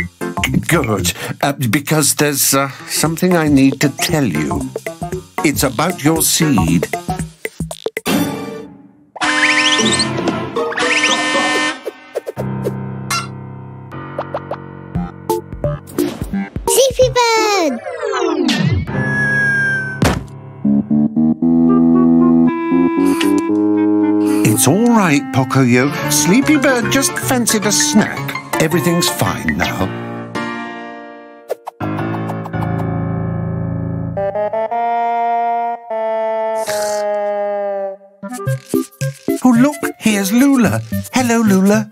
Good, uh, because there's uh, something I need to tell you. It's about your seed. Right, Pocoyo. Sleepy Bird just fancied a snack. Everything's fine now. Oh, look, here's Loula. Hello, Loula.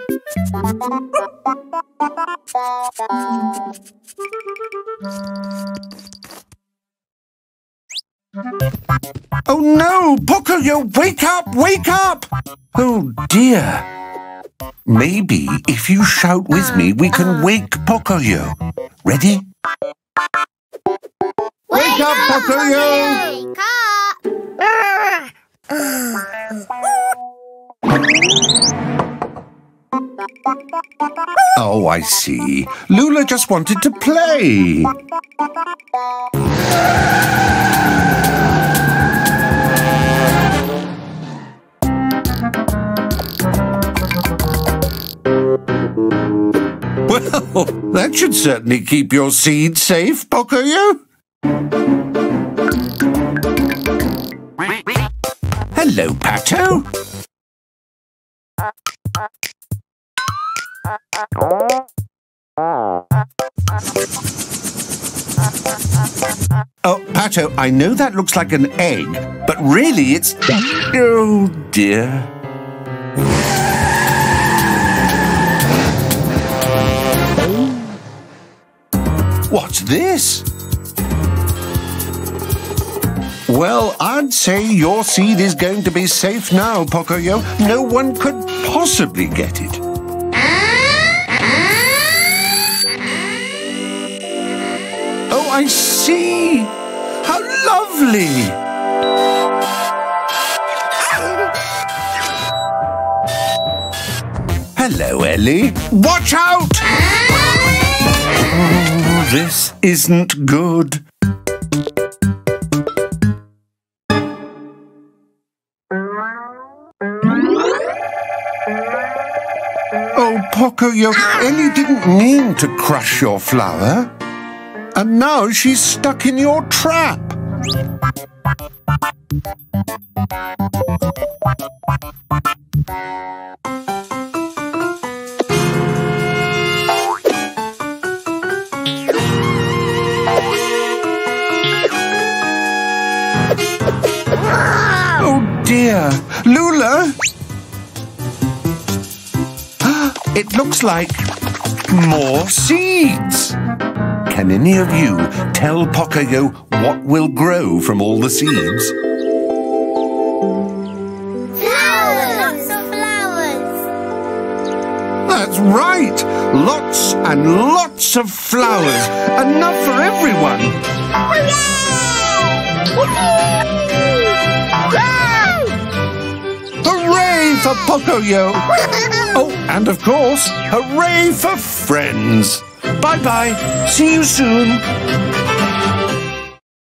Oh no! Pocoyo, wake up! Wake up! Oh dear. Maybe if you shout with me, we can wake Pocoyo. Ready? Wake up, Pocoyo! Wake up. Oh, I see. Loula just wanted to play. Well, that should certainly keep your seed safe, Pocoyo. Hello, Pato. Oh, Pato, I know that looks like an egg, but really it's. Oh, dear. What's this? Well, I'd say your seed is going to be safe now, Pocoyo. No one could possibly get it. Oh, I see. How lovely. Hello, Elly. Watch out! This isn't good. Oh, Pocoyo, Elly didn't mean to crush your flower. And now she's stuck in your trap. Oh dear. Loula? It looks like more seeds. Can any of you tell Pocoyo what will grow from all the seeds? Flowers. Lots of flowers. That's right. Lots and lots of flowers. Enough for everyone. Hooray! Hooray for Pocoyo! Oh, and of course, hooray for friends! Bye bye. See you soon.